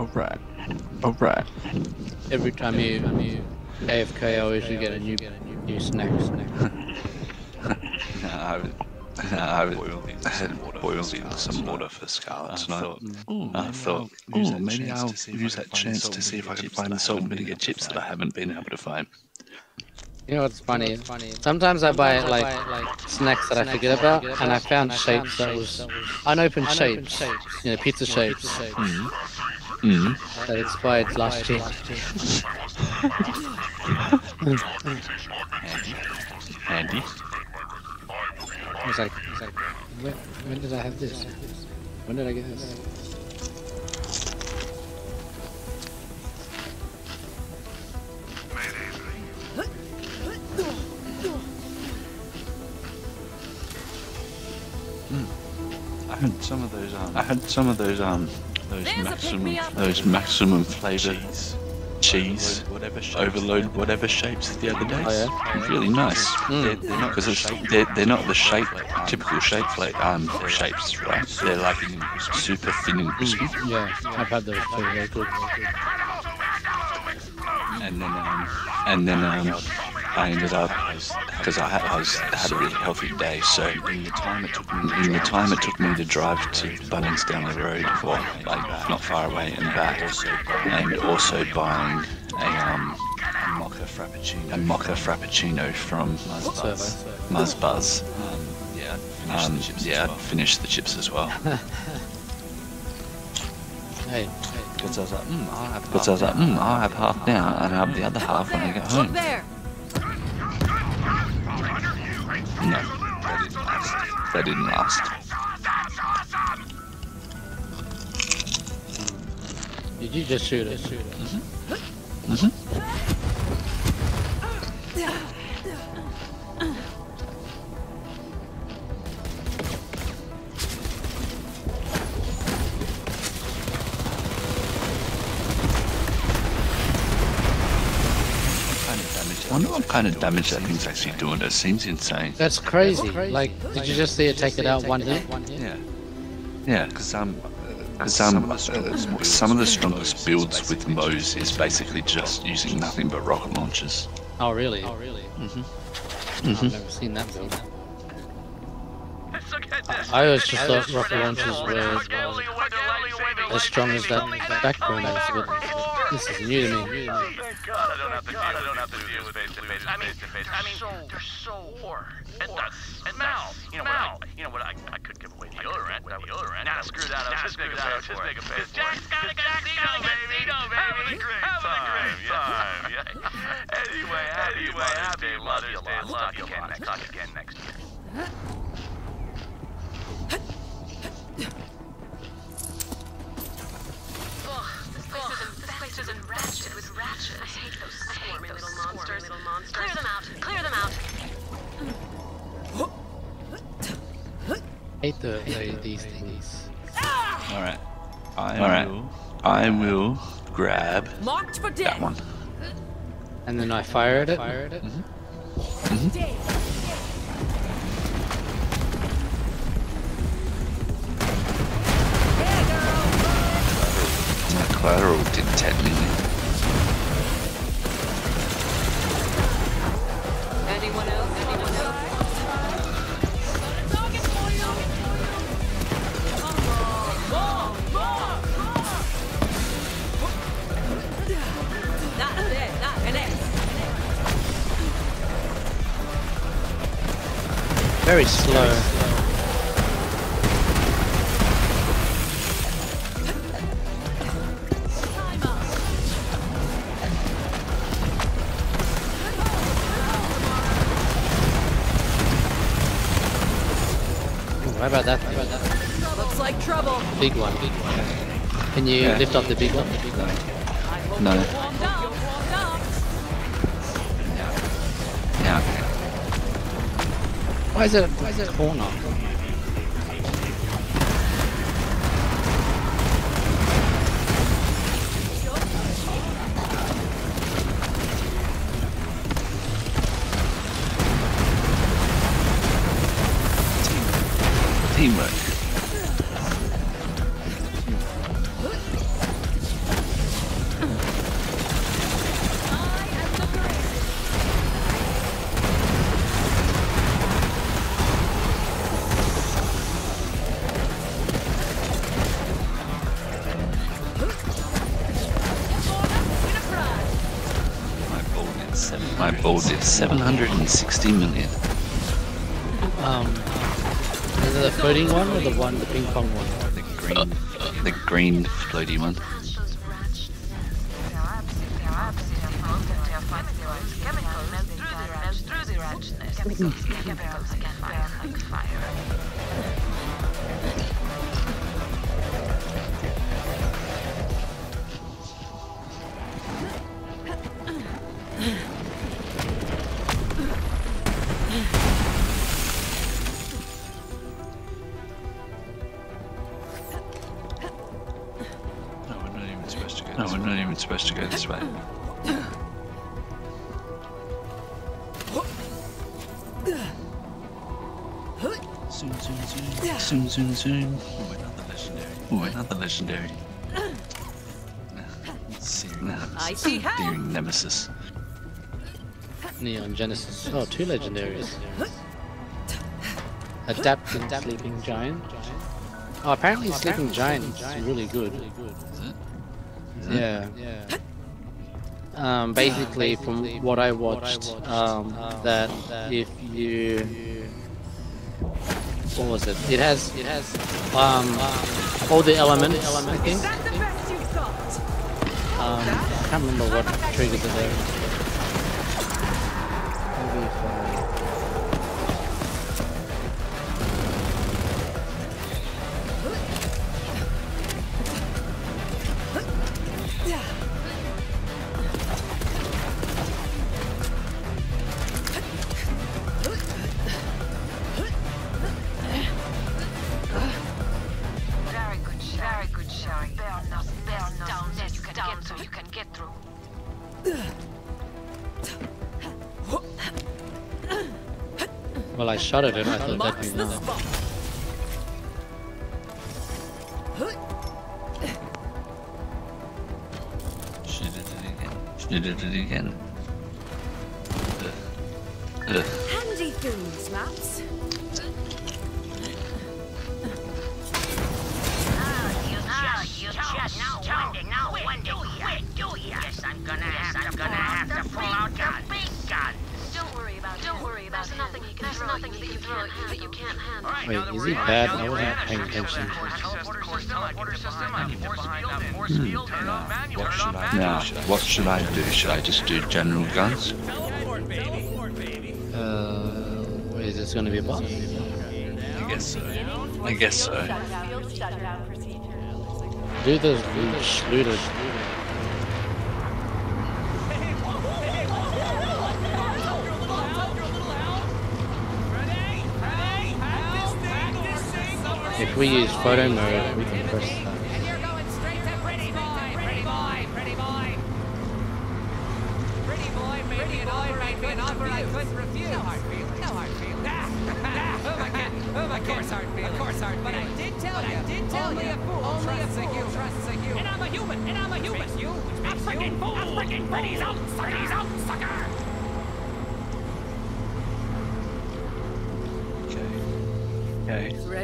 Alright. Alright.
Every time you, you AFK, I always you get a new, new snack. snack. [laughs]
No, I was, no, I was I had boiled some water for Scarlet tonight. I thought, oh, maybe I'll use that chance to see if I can find the salt and vinegar chips that I haven't been able to find.
You know what's funny? Sometimes I buy like like snacks that I forget about, and I found shapes that was unopened shapes, you know, pizza shapes
Mm.
That expired last year. [laughs]
Handy.
I was like, I was like when, when did I have this? When did I get this?
I had some of those. Um, I had some of those. Um, those
There's
maximum,
pick-me-up.
those maximum flavor cheese, overload, whatever shapes the other day.
Oh, yeah?
Really nice. They're, they're not because they're, they're not the shape, typical shape like um shapes, right? They're like super thin and crispy.
Yeah, I've had those too. They're good.
and then um, and then um, I ended up because I, had- I was had a really healthy day. So in the time it took me, in the time it took me to drive to Bunnings down the road, or like not far away and back, and also buying a um a mocha frappuccino, a mocha frappuccino from Muzz Buzz. Um, yeah, um, yeah, I'd finished the chips as well. [laughs]
Hey,
Because I was like, mm, I'll have. Because I like, mm, I'll have half now, and I'll have the other half when I get home.
Look there.
No, that didn't last. That didn't last.
did you just shoot it?
Mhm. I kind of damage that thing's actually doing. That seems insane.
That's crazy. Like, did you just see it take it out one hit?
Yeah. Yeah, because um, because um, uh, some of the strongest builds with Moze is basically just using nothing but rocket launchers.
Oh, really? Oh, really?
Mm-hmm.
I've never seen that build. I always just thought rocket launchers were as strong as that backbone is, but this is new to me.
God, I don't have to deal, I don't have to deal with face to face. I mean, I mean, they're so war. And the smell. You know what? I, you know what? I, I could give away the deodorant. Deodorant. Nah, screw that. I'll just make a pay for it. Just Jack's got a casino, baby. Having a great time. Time. Yeah. [laughs] Anyway, anyway, happy Mother's Day. We'll talk again next. Talk again next year.
Hate
the, the these things.
All right. I All right. Will, I will grab
Marked for
that one.
And then I fired it.
Mm-hmm. My collateral did 10 million.
Big one. Can you
Yeah.
lift up the big one?
No.
Warmed up. Warmed up.
Yeah.
Why is it? Why is it a corner?
760 million.
Um, is it the floating one or the one, the ping pong one?
The green, the green floaty one. Zoom, zoom, zoom. Oh, another legendary. Oh, another legendary. Searing,
I see how.
searing nemesis.
Neon Genesis. Oh, two legendaries. Adapted Sleeping Giant. Oh, apparently Sleeping Giant is really good. Yeah. Um, basically, from what I watched, um, that if you, what was it? It has, it has, um, all the elements. I think.
Is that the best you've got?
Um, I can't remember what triggers it there. I shot at it. I thought that'd be enough.
She did it again. She did it again. Should I do? Should I just do general guns?
Teleport, baby.
Uh, is this gonna be a boss?
I guess so. I guess so.
Field shutdown procedure.
Do the leech looted. If we use photo mode, we can press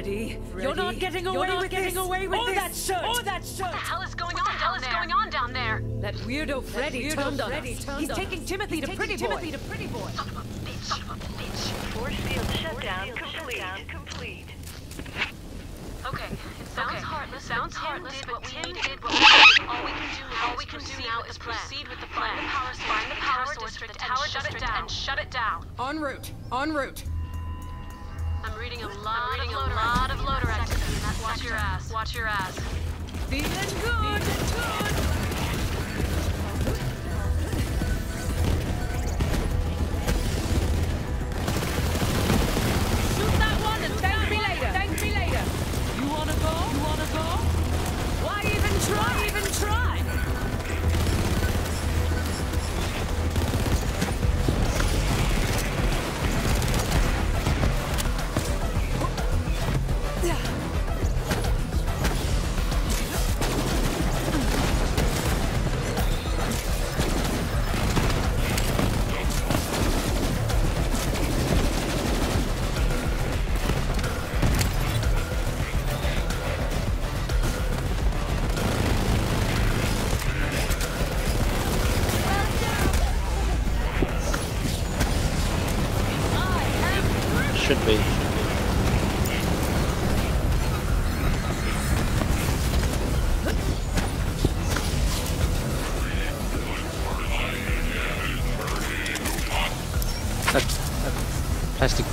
Ready?
Ready?
You're not getting
You're
away
not
with
getting
this.
away with
or
this.
that shirt. Or that shirt.
What the hell is going on down there? going on down there?
That weirdo Freddy
weirdo
turned on
Freddy
us.
turned
He's
on
taking
us.
Timothy to
He's
Pretty
taking
Boy.
Timothy to Pretty Boy.
Son of a bitch, son of a bitch.
Force field shutdown complete. complete.
Okay, it sounds
Okay,
heartless.
sounds
but
heartless,
did
but
what we
Tim did what we needed.
All we can do now,
All we
is
can do
proceed
now
with
is
the plan.
proceed with the
Find the power source,
Find the power source
district,
for the tower district and shut it down.
En route. En route.
I'm reading a lot,
reading
of,
a
loader
lot of loader activity.
Watch your ass. Watch your ass.
Feeling good. Shoot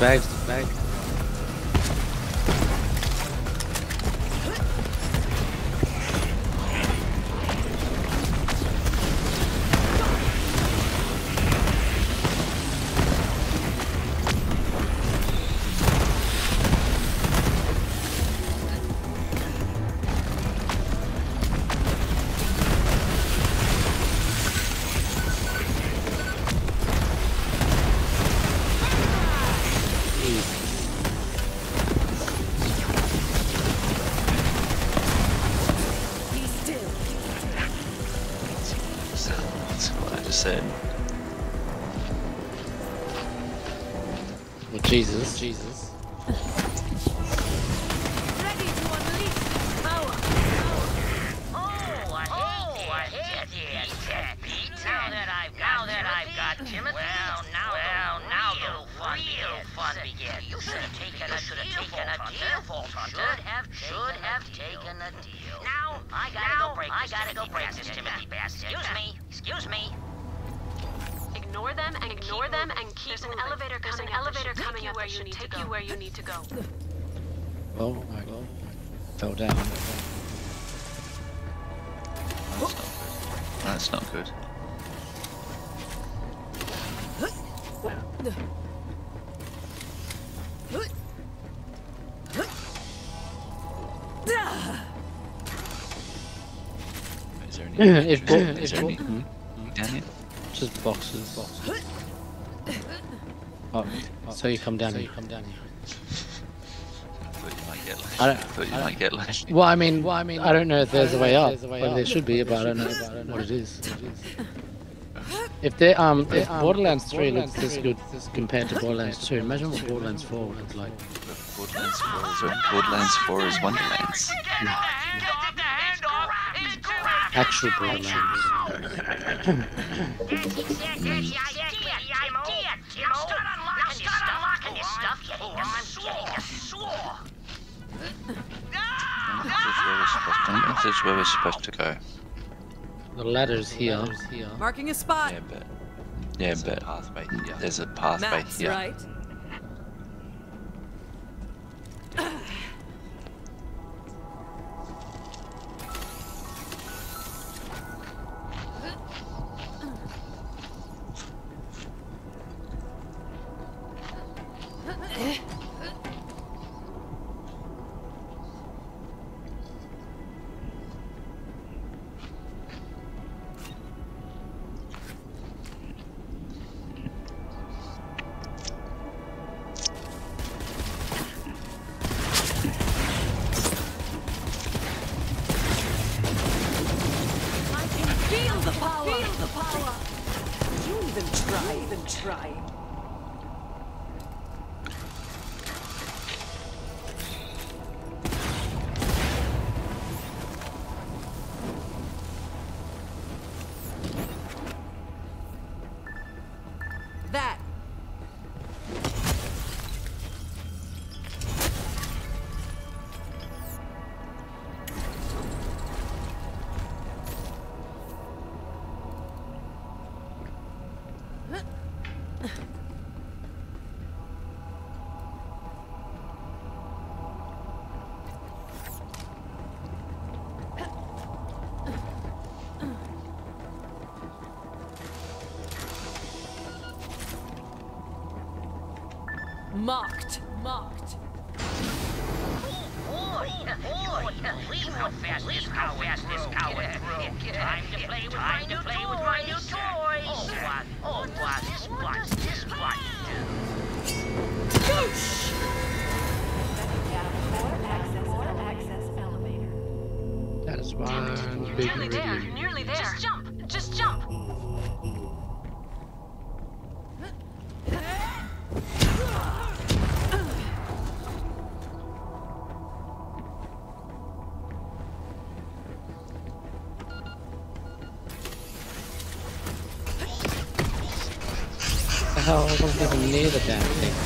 plastic
Is there
bo-
is
if
there
bo-
any
hmm?
down here?
Just boxes. boxes. Oh, so you come down here. you come down here.
I thought you might get like.
I don't-
thought you
I
might get like.
Well, I mean, well, I mean, I don't know if there's a way up. Well, there should be, but I don't know what it is. If they um, if Borderlands 3 looks this good compared to Borderlands 2, imagine what Borderlands 4 looks like.
Borderlands 4 is Borderlands 4 is Wonderlands.
Actual Borderlands.
I don't know if this is where we're supposed to go.
The ladder's here.
Marking a spot.
Yeah, but yeah, but there's a pathway
Maps,
here.
right? [clears throat] [clears throat]
The
hell, I even near the damn thing.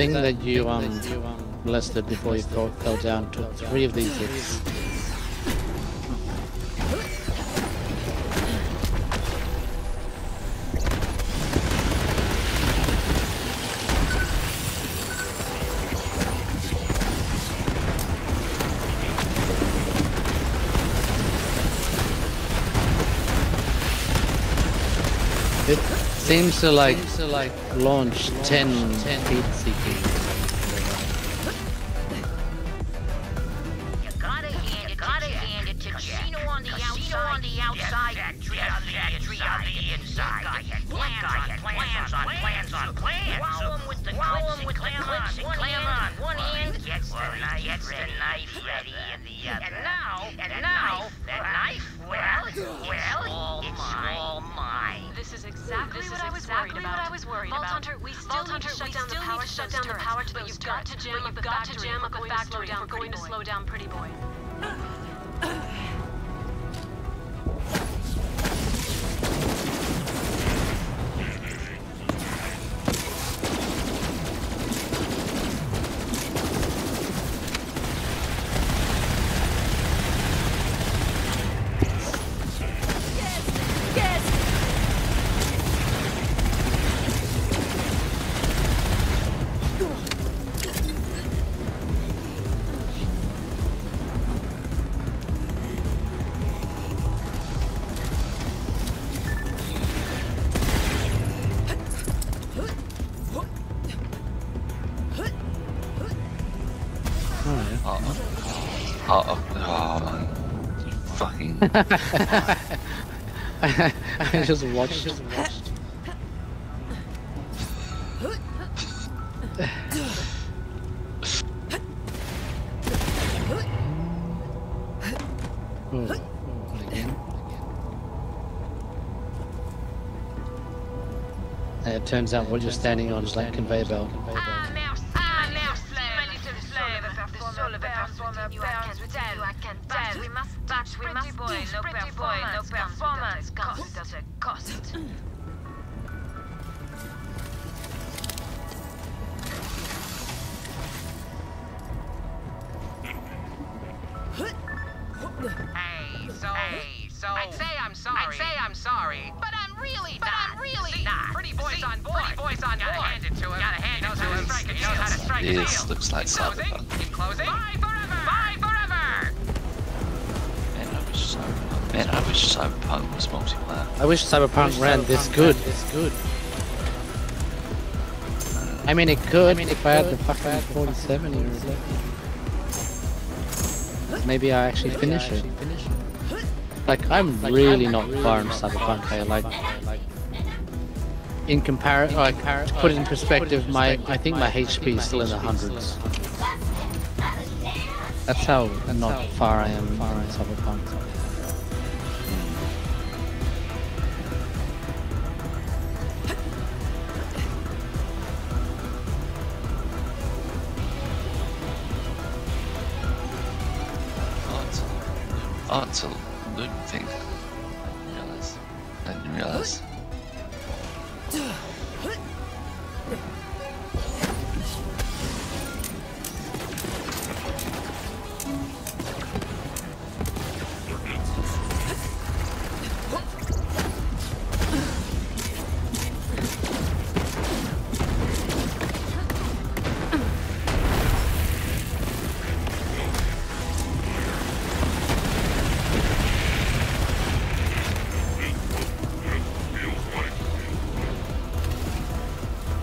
Thing that you um listed before you fell, down took three of these hits. Seems to like to like launch 10, 10 heat seeking.
Down the power to but you've got to jam up the got to jam up the factory we're going to slow down Pretty Boy.
I just watched. Just watched. It turns out what you're standing on is like
a
conveyor belt.
Cyberpunk
ran this good. This good. I mean, it could I mean, if I had the fucking 47 or Maybe I actually finish it. Like, I'm really not far in Cyberpunk. I like. In comparison, like, to put it in perspective, my I think my HP is still in the hundreds. That's how not far I am far in Cyberpunk.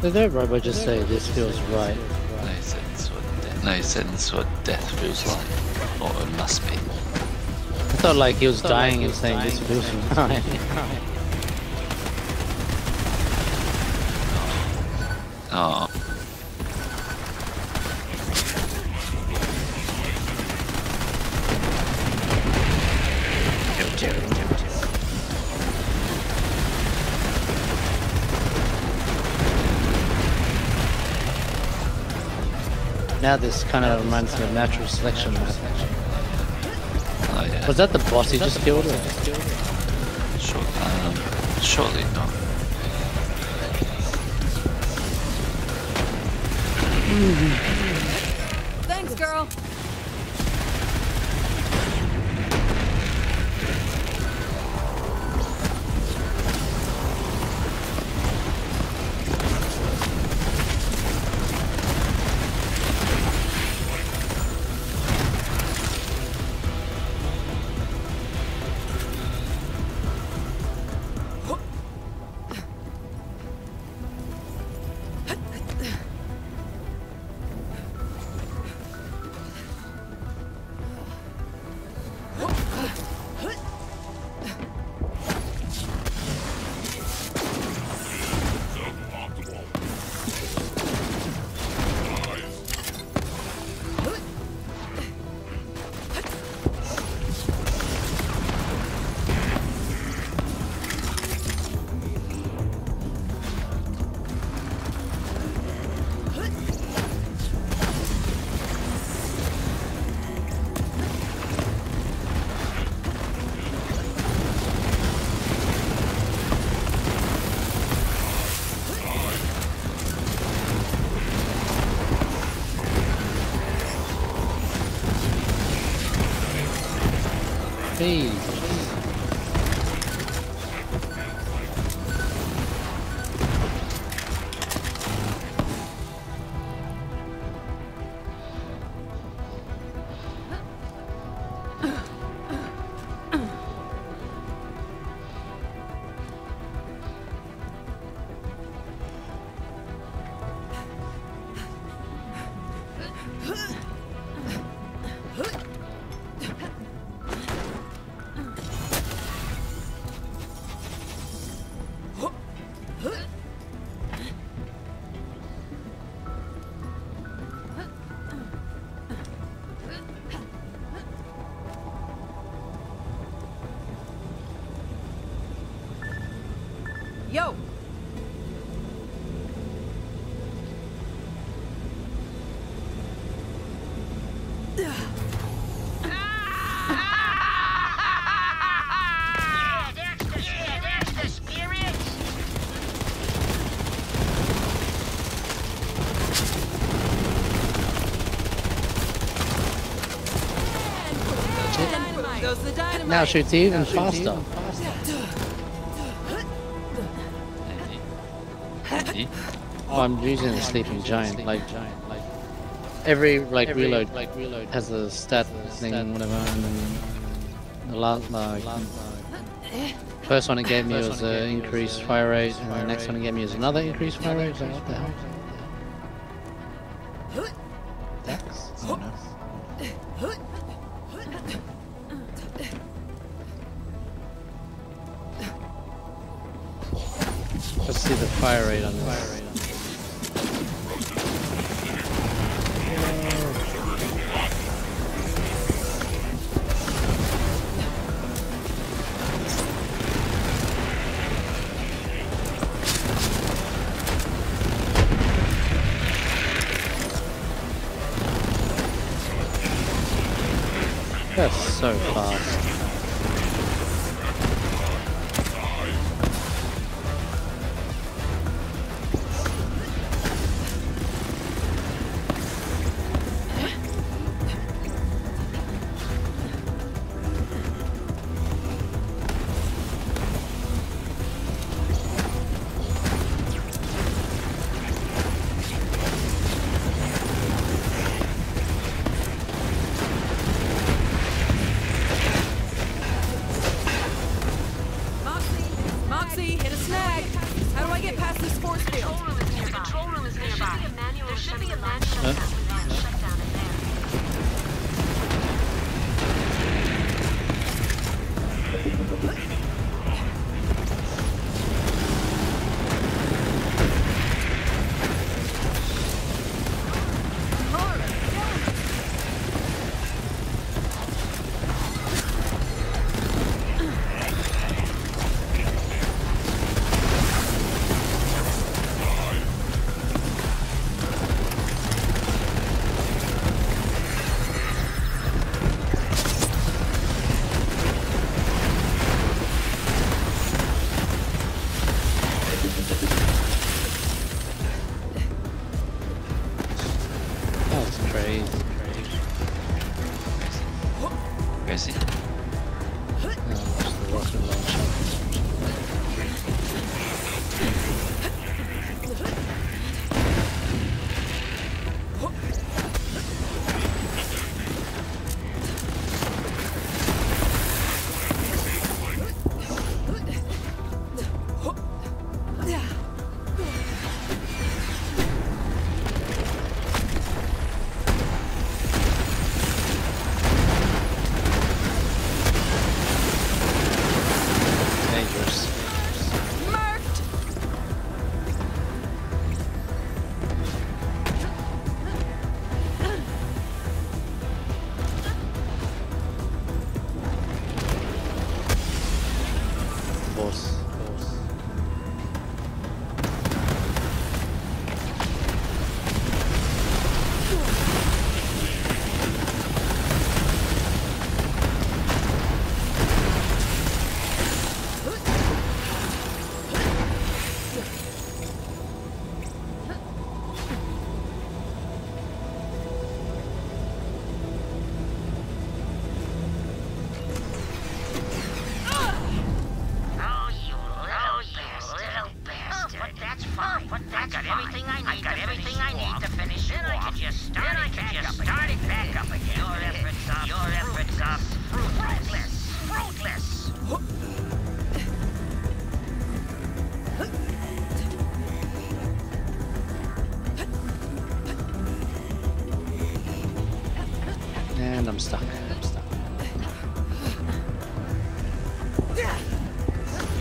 Did that robot just say this feels right?
No, he is what death, no, he is what death feels like. Or it must be.
I thought like he was dying and saying this feels right. Now this kind of reminds me of natural selection.
Oh yeah.
Was that the boss he just killed?
Sure, um, surely not.
Hey. Now shoots even faster.
Maybe.
Oh, I'm using the sleeping giant. Like giant. Like every like reload like reload has a stat thing whatever, and then the last like first one it gave me was an increased fire rate, and the next one it gave me is another increased fire rate. So what the hell?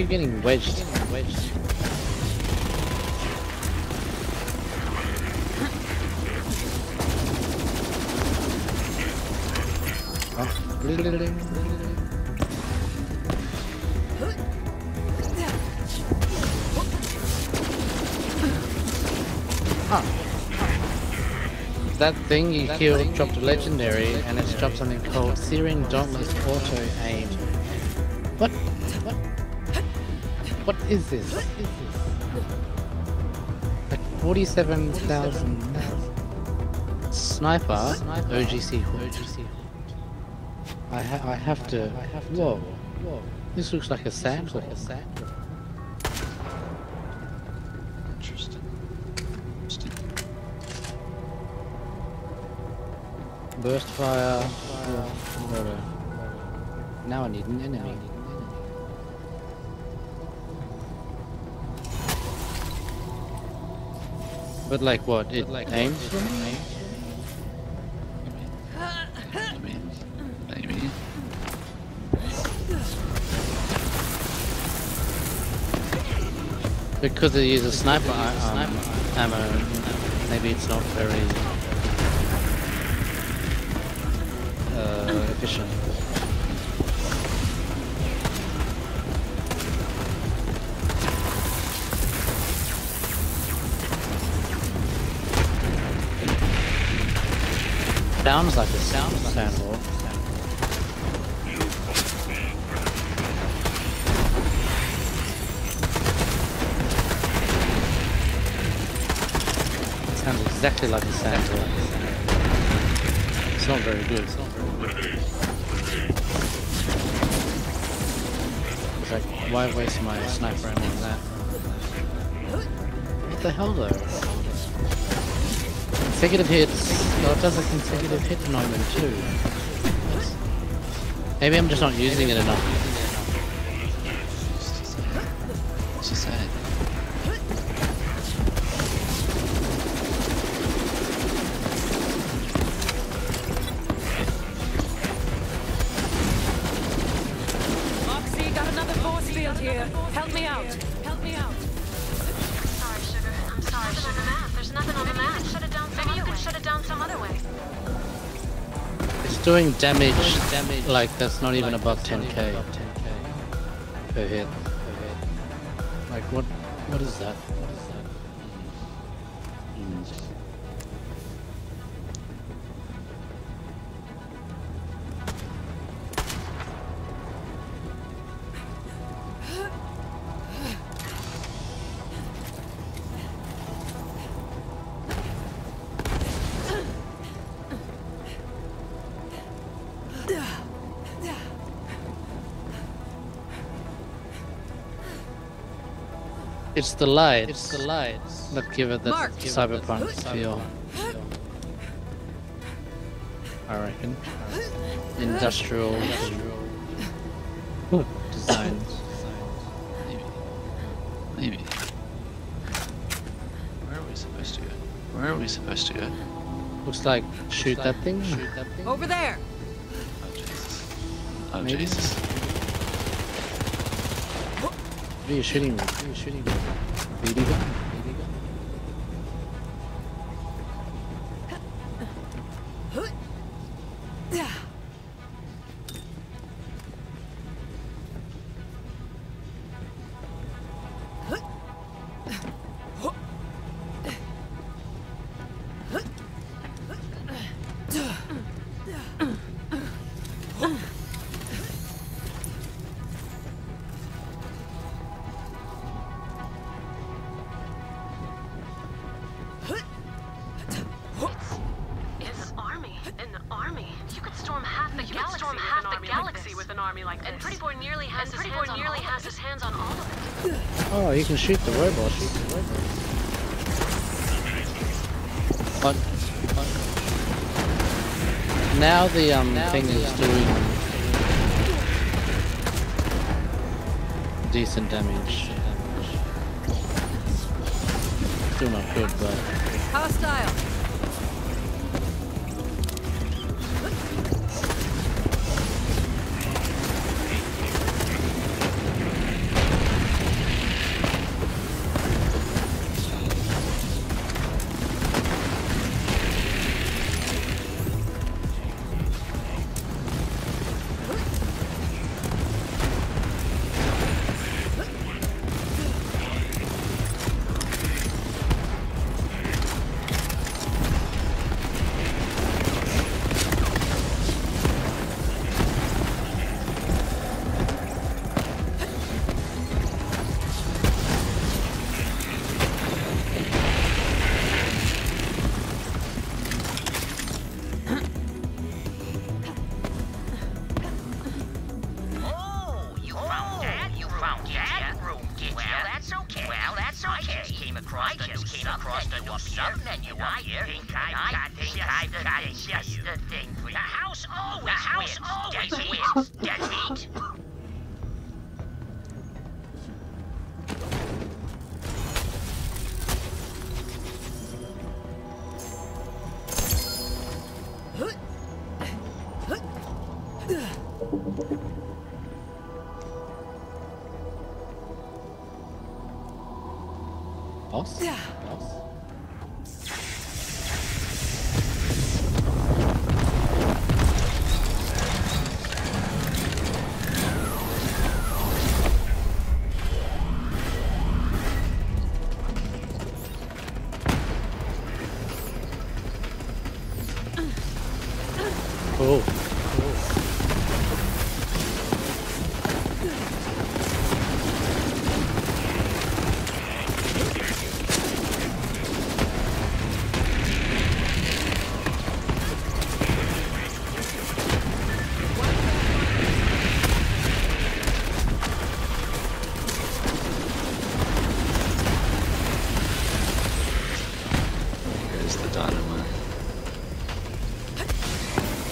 Keep getting wedged. Wedged. Oh. That thing you killed dropped a legendary, and it's dropped something called Searing Dauntless Auto Aim. Is this? What is this? Like 47,000 sniper sniper OGC hood. I ha I have to. Whoa. Whoa. This looks like a sample.
Interesting. Interesting.
Burst fire. Oh, no, no. Now I need an enemy. But like what? It like aims for me?
Maybe.
Because it uses sniper um, ammo, maybe it's not very uh, efficient. Sounds like a sound sandwall. Sounds exactly like a sandwall. It's not very good. It's not very good. It's like, why waste my sniper ammo on that? What the hell though? Consecutive hits. Oh, it does a consecutive hit moment too. Maybe I'm just not using it enough.
Doing damage, damage like that's not even above 10k per hit. Like what? What is that? What is that? It's the lights. It's the lights that give it that
Mark.
cyberpunk feel. I reckon. Industrial, designs.
Maybe. Where are we supposed to go? Where are we supposed to go?
Looks like shoot that thing. Shoot that thing.
Over there.
Oh, oh
Maybe.
Jesus.
What are you shooting me? What are you shooting me? BB gun? Now the um thing is doing decent damage. Still not good, but
Hostile.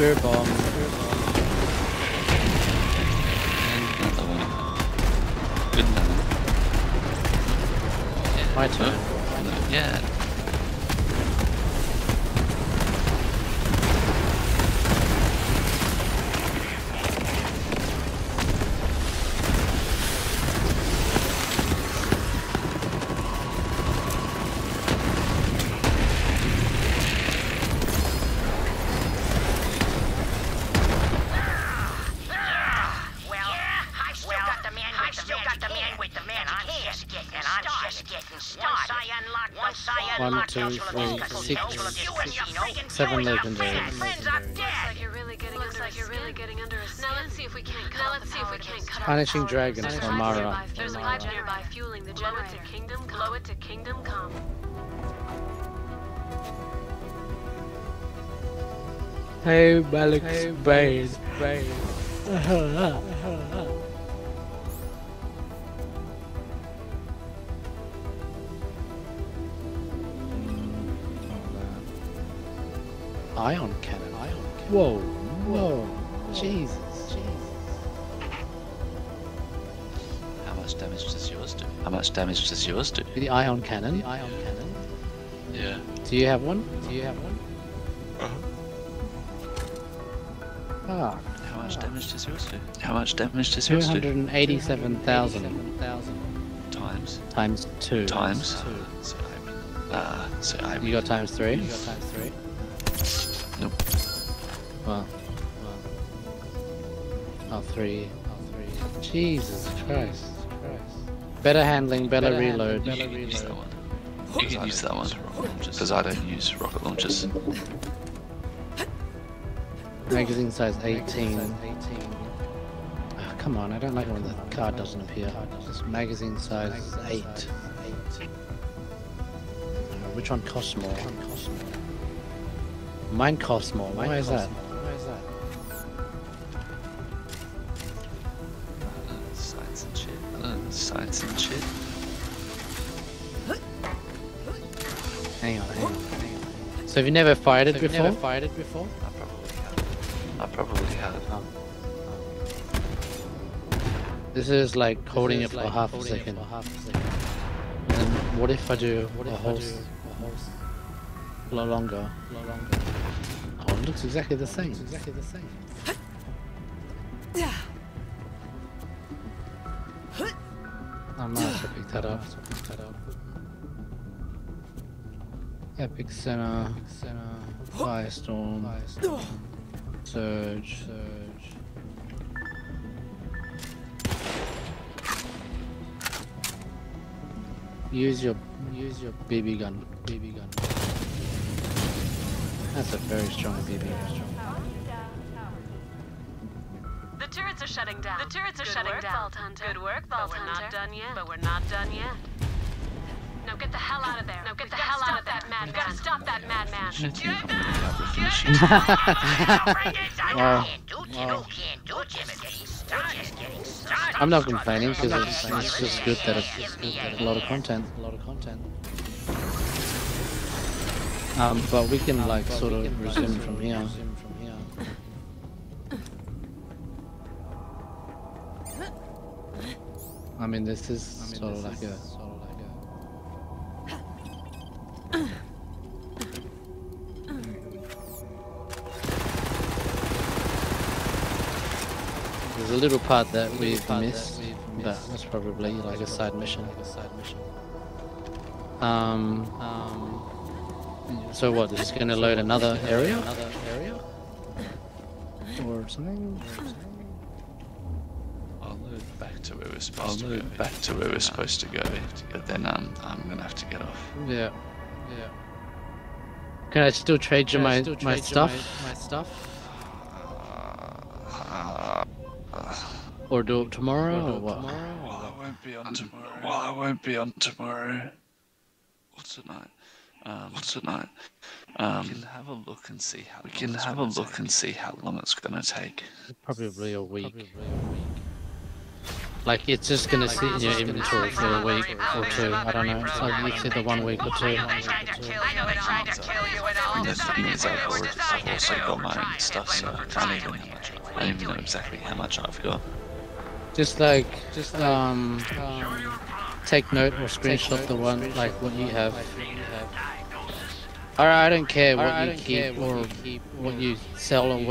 Spirit bomb.
See if we can't cut
Punishing
off the.
Dragons
There's a
for
pipe
Mara.
nearby. There's a pipe nearby fueling the generator. Blow it to kingdom come. Blow it to kingdom come.
Hey, Malik
much damage does yours do?
The ion cannon. The ion cannon.
Yeah.
Do you have one? Do you have one? Ah,
How much damage does yours do? How much damage does yours do?
hundred and eighty-seven thousand
Times.
times two.
Times. So I mean, uh, so I
You got times three. You got times three.
Nope.
Well. Oh, three. Oh, three. Jesus Christ. Better handling, better, reload.
You can use that one. You can use that one because I don't use rocket launchers.
Magazine size 18. Oh, come on, I don't like when the card doesn't appear. This magazine size 8. Uh, Which one costs more? Mine costs more. Why is that? So have you never fired it before? Never fired it before?
I probably have. I probably have.
This is like holding it for half a second. And what if I do what a whole s- a lot longer? Oh, it looks exactly the same. exactly the same. I might have to pick that up. Epic Center, Center, Firestorm, Surge, Surge. Use your use your BB gun. BB gun. That's a very strong BB gun.
The turrets are shutting down. The turrets are shutting down. Vault Hunter. Good work, Vault but we're Hunter. not done yet. But we're not done yet. Now get the hell out of there. Now get the hell out of that madman. Gotta stop that madman. [laughs]
Well, well, I'm not complaining because it's, it's just good that it's a lot of content. A lot of content. Um, but we can like sort of resume from here. I mean, this is I mean, sort of like a. There's a little part that we've missed, but that's probably like a side mission. Um, so what? Is it going to load another area? Another area? Or something?
I'll move back to where we're supposed to go. back to where we're supposed to go, but then um, I'm gonna have to get off.
Yeah. Yeah. Can I still trade you my
I still
my
trade you
stuff?
my-
My stuff? Or do it tomorrow
Or do
or what?
tomorrow? Well, I won't be on tomorrow. Well, I won't be on tomorrow. What's tonight? Um, what's tonight? Um, we can have a look and see how. We can have a look and see how long it's gonna take.
Probably a week. Like it's just gonna sit in your inventory for a week or two. I don't know. So you said the one week or two.
And the thing is, I've, already, I've also got my own stuff, so I can't even. I don't even know exactly how much I've got.
Just like, just um, take note or screenshot the one like what you have. Alright, I don't care what you keep or what you sell or what.